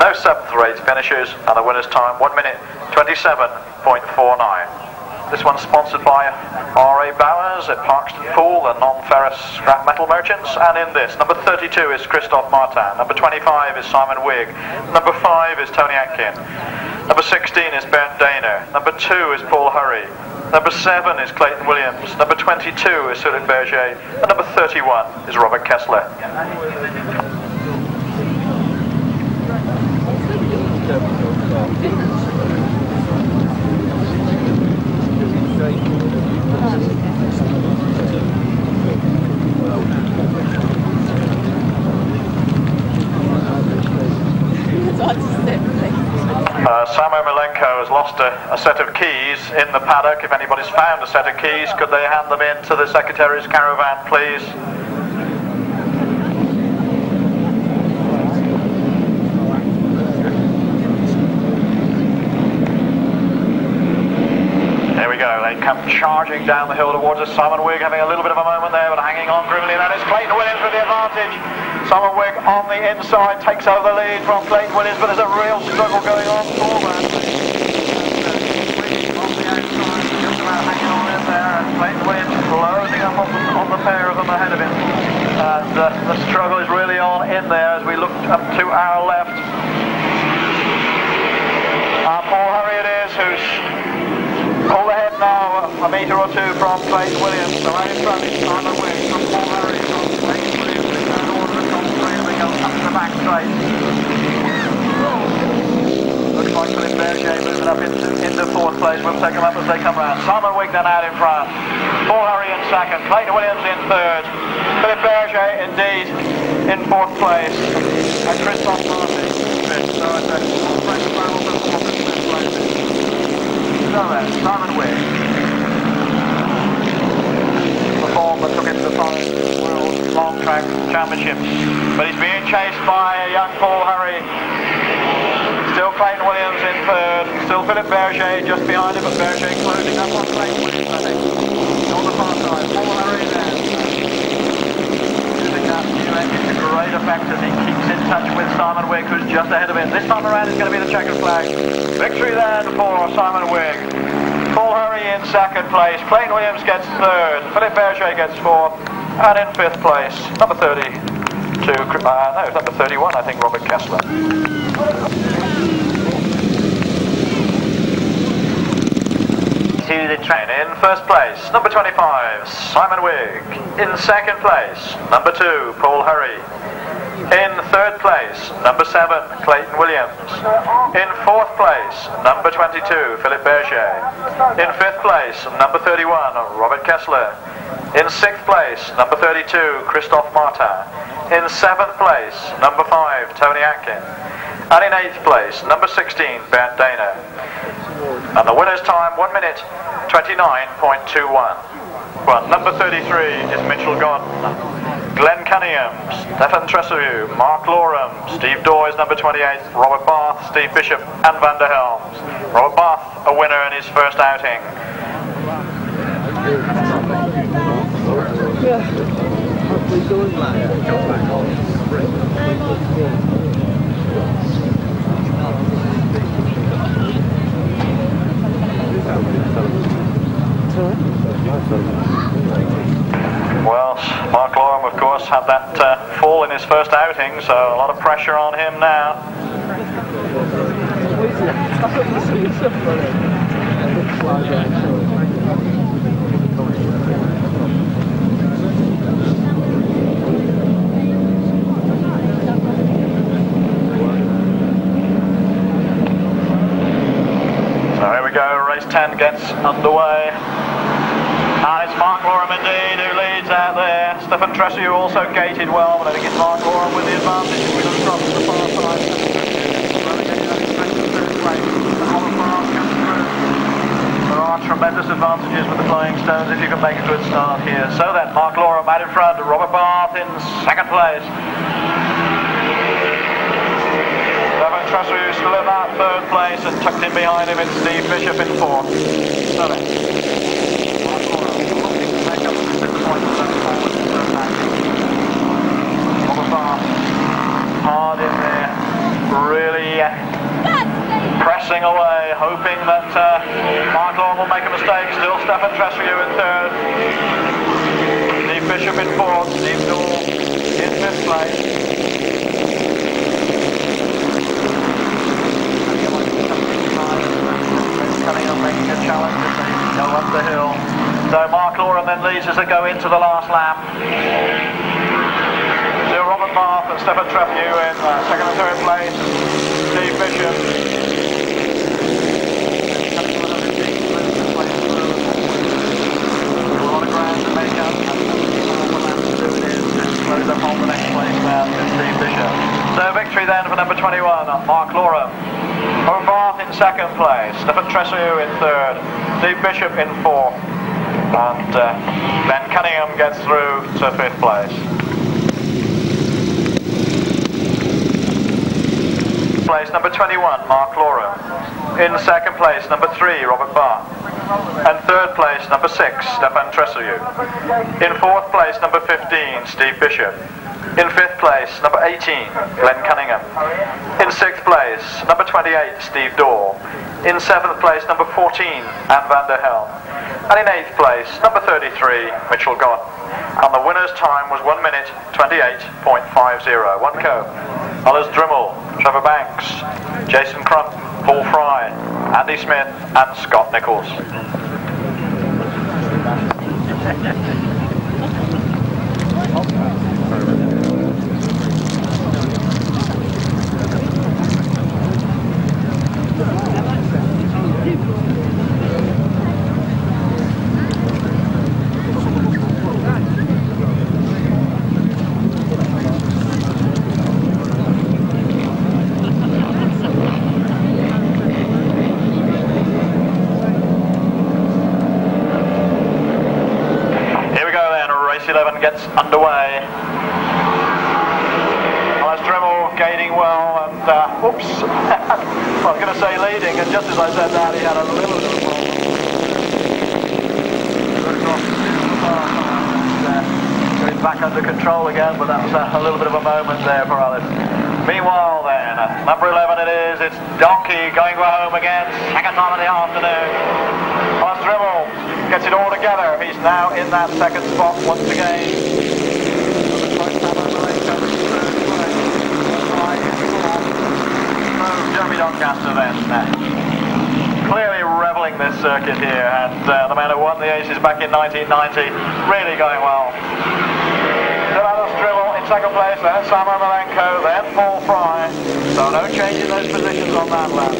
Speaker 1: No seventh eighth finishes, and the winner's time 1 minute 27.49. This one's sponsored by R.A. Bowers at Parkstone Poole, the non-ferrous scrap metal merchants. And in this, number 32 is Christophe Martin. Number 25 is Simon Wigg. Number 5 is Tony Atkin. Number 16 is Bernd Dana. Number 2 is Paul Hurry. Number 7 is Clayton Williams. Number 22 is Philippe Berge. And number 31 is Robert Kessler. Uh, Sam Ermolenko has lost a, a, set of keys in the paddock. If anybody's found a set of keys, could they hand them in to the Secretary's caravan, please? There we go. They come charging down the hill towards us. Simon Wigg having a little bit of a moment there, but hanging on grimly. That is Clayton Williams with the advantage. Simon Wigg on the inside takes over the lead from Clayton Williams, but there's a real struggle going on for that. Clayton Williams closing up on the, on the pair of them ahead of him. And uh, the struggle is really on in there as we look up to our left. Uh, Paul Hurry it is who's pulled ahead now a metre or two from Clayton Williams. So right in front is Simon Wigg from Paul Hurry from Clayton Williams. Turn order the three as they go up the back straight. Philippe Berge moving up into, into fourth place. We'll take them up as they come round. Simon Wigg out in front. Paul Hurry in second. Clayton Williams in third. Philippe Berge indeed in fourth place. And Christophe Martin fifth. So it's fifth. So Simon Wigg. The form that to the World Long Track Championships. But he's being chased by a young Paul Hurry. Still Clayton Williams in third. Still Philippe Berge just behind him, but Berge closing up on Clayton Williams, I think. On the far side, Paul Hurry there. Using that new engine to great effect as he keeps in touch with Simon Wigg, who's just ahead of him. This time around it's going to be the checkered flag. Victory then for Simon Wigg. Paul Hurry in second place. Clayton Williams gets third. Philippe Berge gets fourth. And in fifth place, number 32, uh, no, number 31, I think, Robert Kessler.
Speaker 2: To the track.
Speaker 1: In first place, number 25, Simon Wigg. In second place, number 2, Paul Hurry. In third place, number 7, Clayton Williams. In fourth place, number 22, Philippe Berge. In fifth place, number 31, Robert Kessler. In sixth place, number 32, Christoph Marta. In seventh place, number 5, Tony Atkin. And in eighth place, number 16, Bernd Dana. And the winner's time, 1 minute 29.21. Well, number 33 is Mitchell Godden. Glen Cunningham, Stefan Tresarrieu, Mark Loram, Steve Daw, number 28, Robert Barth, Steve Bishop, and Van der Helms. Robert Barth, a winner in his first outing. Well, Mark Loram, of course, had that uh, fall in his first outing, so a lot of pressure on him now. So here we go, race 10 gets underway. And it's Mark Loram indeed who leads out there. Stefan Tresarrieu also gated well, but I think it's Mark Loram with the advantage we look across the far side. There are tremendous advantages with the Flying Stones if you can make a good start here. So then, Mark Loram out in front, Robert Barth in second place. Stefan Tresarrieu still in that third place and tucked in behind him is Steve Bishop in fourth. So then. Hard in there, really press racing away, hoping that uh, Mark Lawn will make a mistake. Still Stefan Tresarrieu in third. Steve Bishop in fourth. Steve Daw in fifth place. Cunningham making a challenge as they go up the hill. So Mark Loram then leads as they go into the last lap. Marth and Stefan Tresarrieu in uh, second and third place. Steve Bishop. So victory then for number 21, Mark Loram. Hobart in second place, Stefan Tresarrieu in third, Steve Bishop in fourth, and uh, Ben Cunningham gets through to fifth place. Place number 21, Mark Laura. In second place, number three, Robert Barth. And third place, number six, Stefan Tresarrieu. In fourth place, number 15, Steve Bishop. In fifth place, number 18, Glen Cunningham. In sixth place, number 28, Steve Daw. In seventh place, number 14, Anne van der Helm. And in eighth place, number 33, Mitchell Gott. And the winner's time was 1 minute 28.50. One co. Ales Dryml, Trevor Banks, Jason Crump, Paul Fry, Andy Smith, and Scott Nicholls. Here we go then, race 11 gets underway. Ales Dryml gaining well and, uh, oops, I was going to say leading and just as I said that he had a little bit of a problem. Got him back under control again, but that was a, uh, a little bit of a moment there for Ales. Meanwhile then, uh, number 11 it is, it's Donkey going home again, second time of the afternoon. Ales Dryml gets it all together. He's now in that second spot once again. Jeremy Doncaster then. Clearly reveling this circuit here, and uh, the man who won the Aces back in 1990, really going well. Ales Dryml in second place, then Sam Ermolenko, then Paul Fry. So no change in those positions on that lap.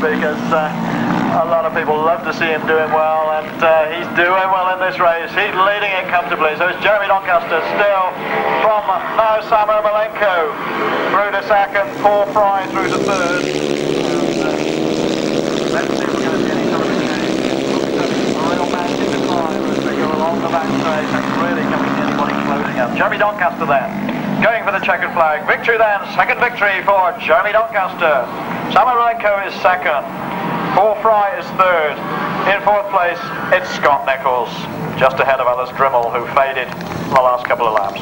Speaker 1: Because uh, a lot of people love to see him doing well and uh, he's doing well in this race. He's leading it comfortably. So it's Jeremy Doncaster still from now Sam Ermolenko through to second, Paul Fry through to third. Let's see if we're going to see any sort of change. Real the climb as they go along the back straight and really coming anybody closing up. Jeremy Doncaster then. Going for the checkered flag. Victory then. Second victory for Jeremy Doncaster. Sam Ermolenko is second. Paul Fry is third. In fourth place, it's Scott Nicholls. Just ahead of Ales Dryml, who faded in the last couple of laps.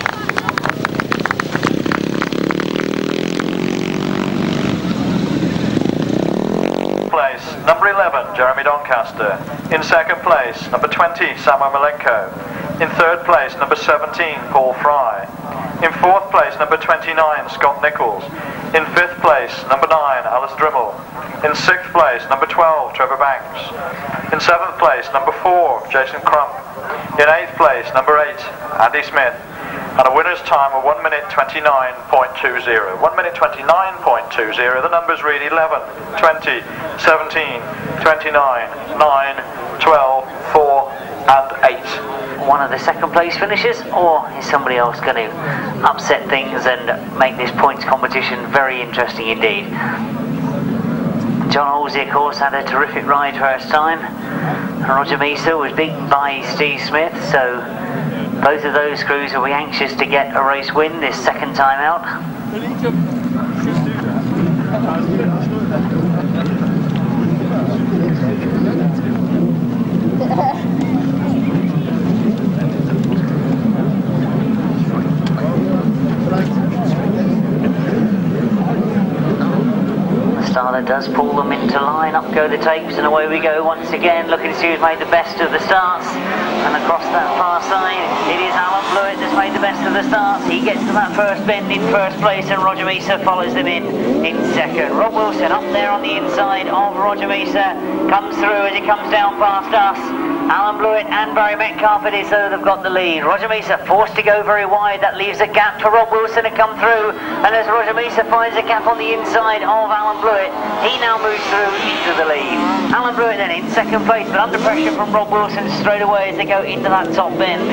Speaker 1: place, number 11, Jeremy Doncaster. In second place, number 20, Sam Ermolenko. In third place, number 17, Paul Fry. In fourth place, number 29, Scott Nicholls. In fifth place, number 9, Ales Dryml. In sixth place, number 12, Trevor Banks. In seventh place, number 4, Jason Crump. In eighth place, number 8, Andy Smith. And a winner's time of 1 minute 29.20. 1 minute 29.20. The numbers read 11, 20, 17, 29, 9, 12, 4, and 8.
Speaker 2: One of the second place finishes, or is somebody else going to upset things and make this points competition very interesting indeed? John Halsey, of course, had a terrific ride first time. Roger Measor was beaten by Steve Smith, so both of those crews will be anxious to get a race win this second time out. Does pull them into line. Up go the tapes and away we go once again. Looking to see who's made the best of the starts. And across that far side, it is Alan Blewitt that's made the best of the starts. He gets to that first bend in first place and Roger Measor follows them in in second. Rob Wilson up there on the inside of Roger Measor comes through as he comes down past us. Alan Blewitt and Barry Metcalfe it is so they've got the lead. Roger Measor forced to go very wide. That leaves a gap for Rob Wilson to come through. And as Roger Measor finds a gap on the inside of Alan Blewitt, he now moves through into the lead. Alan Blewitt then in second place, but under pressure from Rob Wilson straight away as they go into that top bend.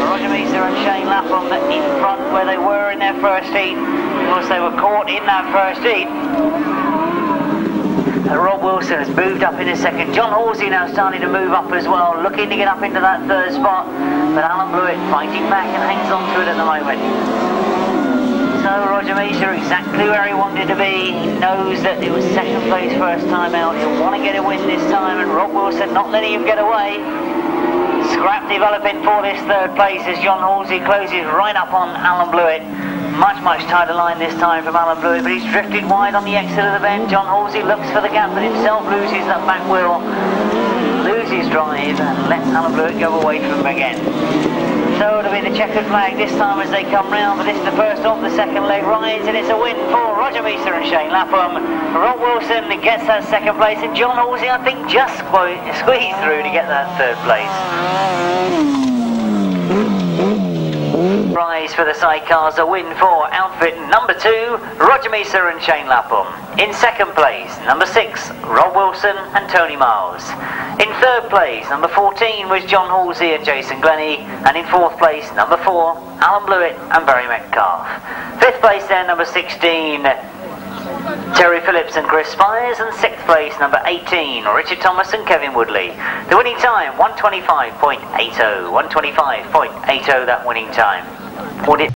Speaker 2: Roger Measor and Shane Lapham in front where they were in their first heat. Of course, they were caught in that first heat. Wilson has moved up in a second. John Halsey now starting to move up as well, looking to get up into that third spot. But Alan Blewitt fighting back and hangs on to it at the moment. So Roger Measor exactly where he wanted to be. He knows that it was second place first time out. He'll want to get a win this time, and Rob Wilson not letting him get away. Scrap developing for this third place as John Halsey closes right up on Alan Blewitt. Much, much tighter line this time from Alan Blewitt, but he's drifted wide on the exit of the bend. John Halsey looks for the gap, but himself loses that back wheel, loses drive, and lets Alan Blewitt go away from him again. So it'll be the checkered flag this time as they come round, but is the first of the second leg rides, and it's a win for Roger Measor and Shane Lapham. Rob Wilson gets that second place, and John Halsey, I think, just squeezed through to get that third place. Prize for the sidecars, a win for outfit number two, Roger Measor and Shane Lapham. In second place, number six, Rob Wilson and Tony Miles. In third place, number 14 was John Halsey and Jason Glenie. And in fourth place, number four, Alan Blewitt and Barry Metcalfe. Fifth place then, number 16, Terry Phillips and Chris Spires, and sixth place, number 18, Richard Thomas and Kevin Woodley. The winning time, 125.80, 125.80 that winning time. 狐狸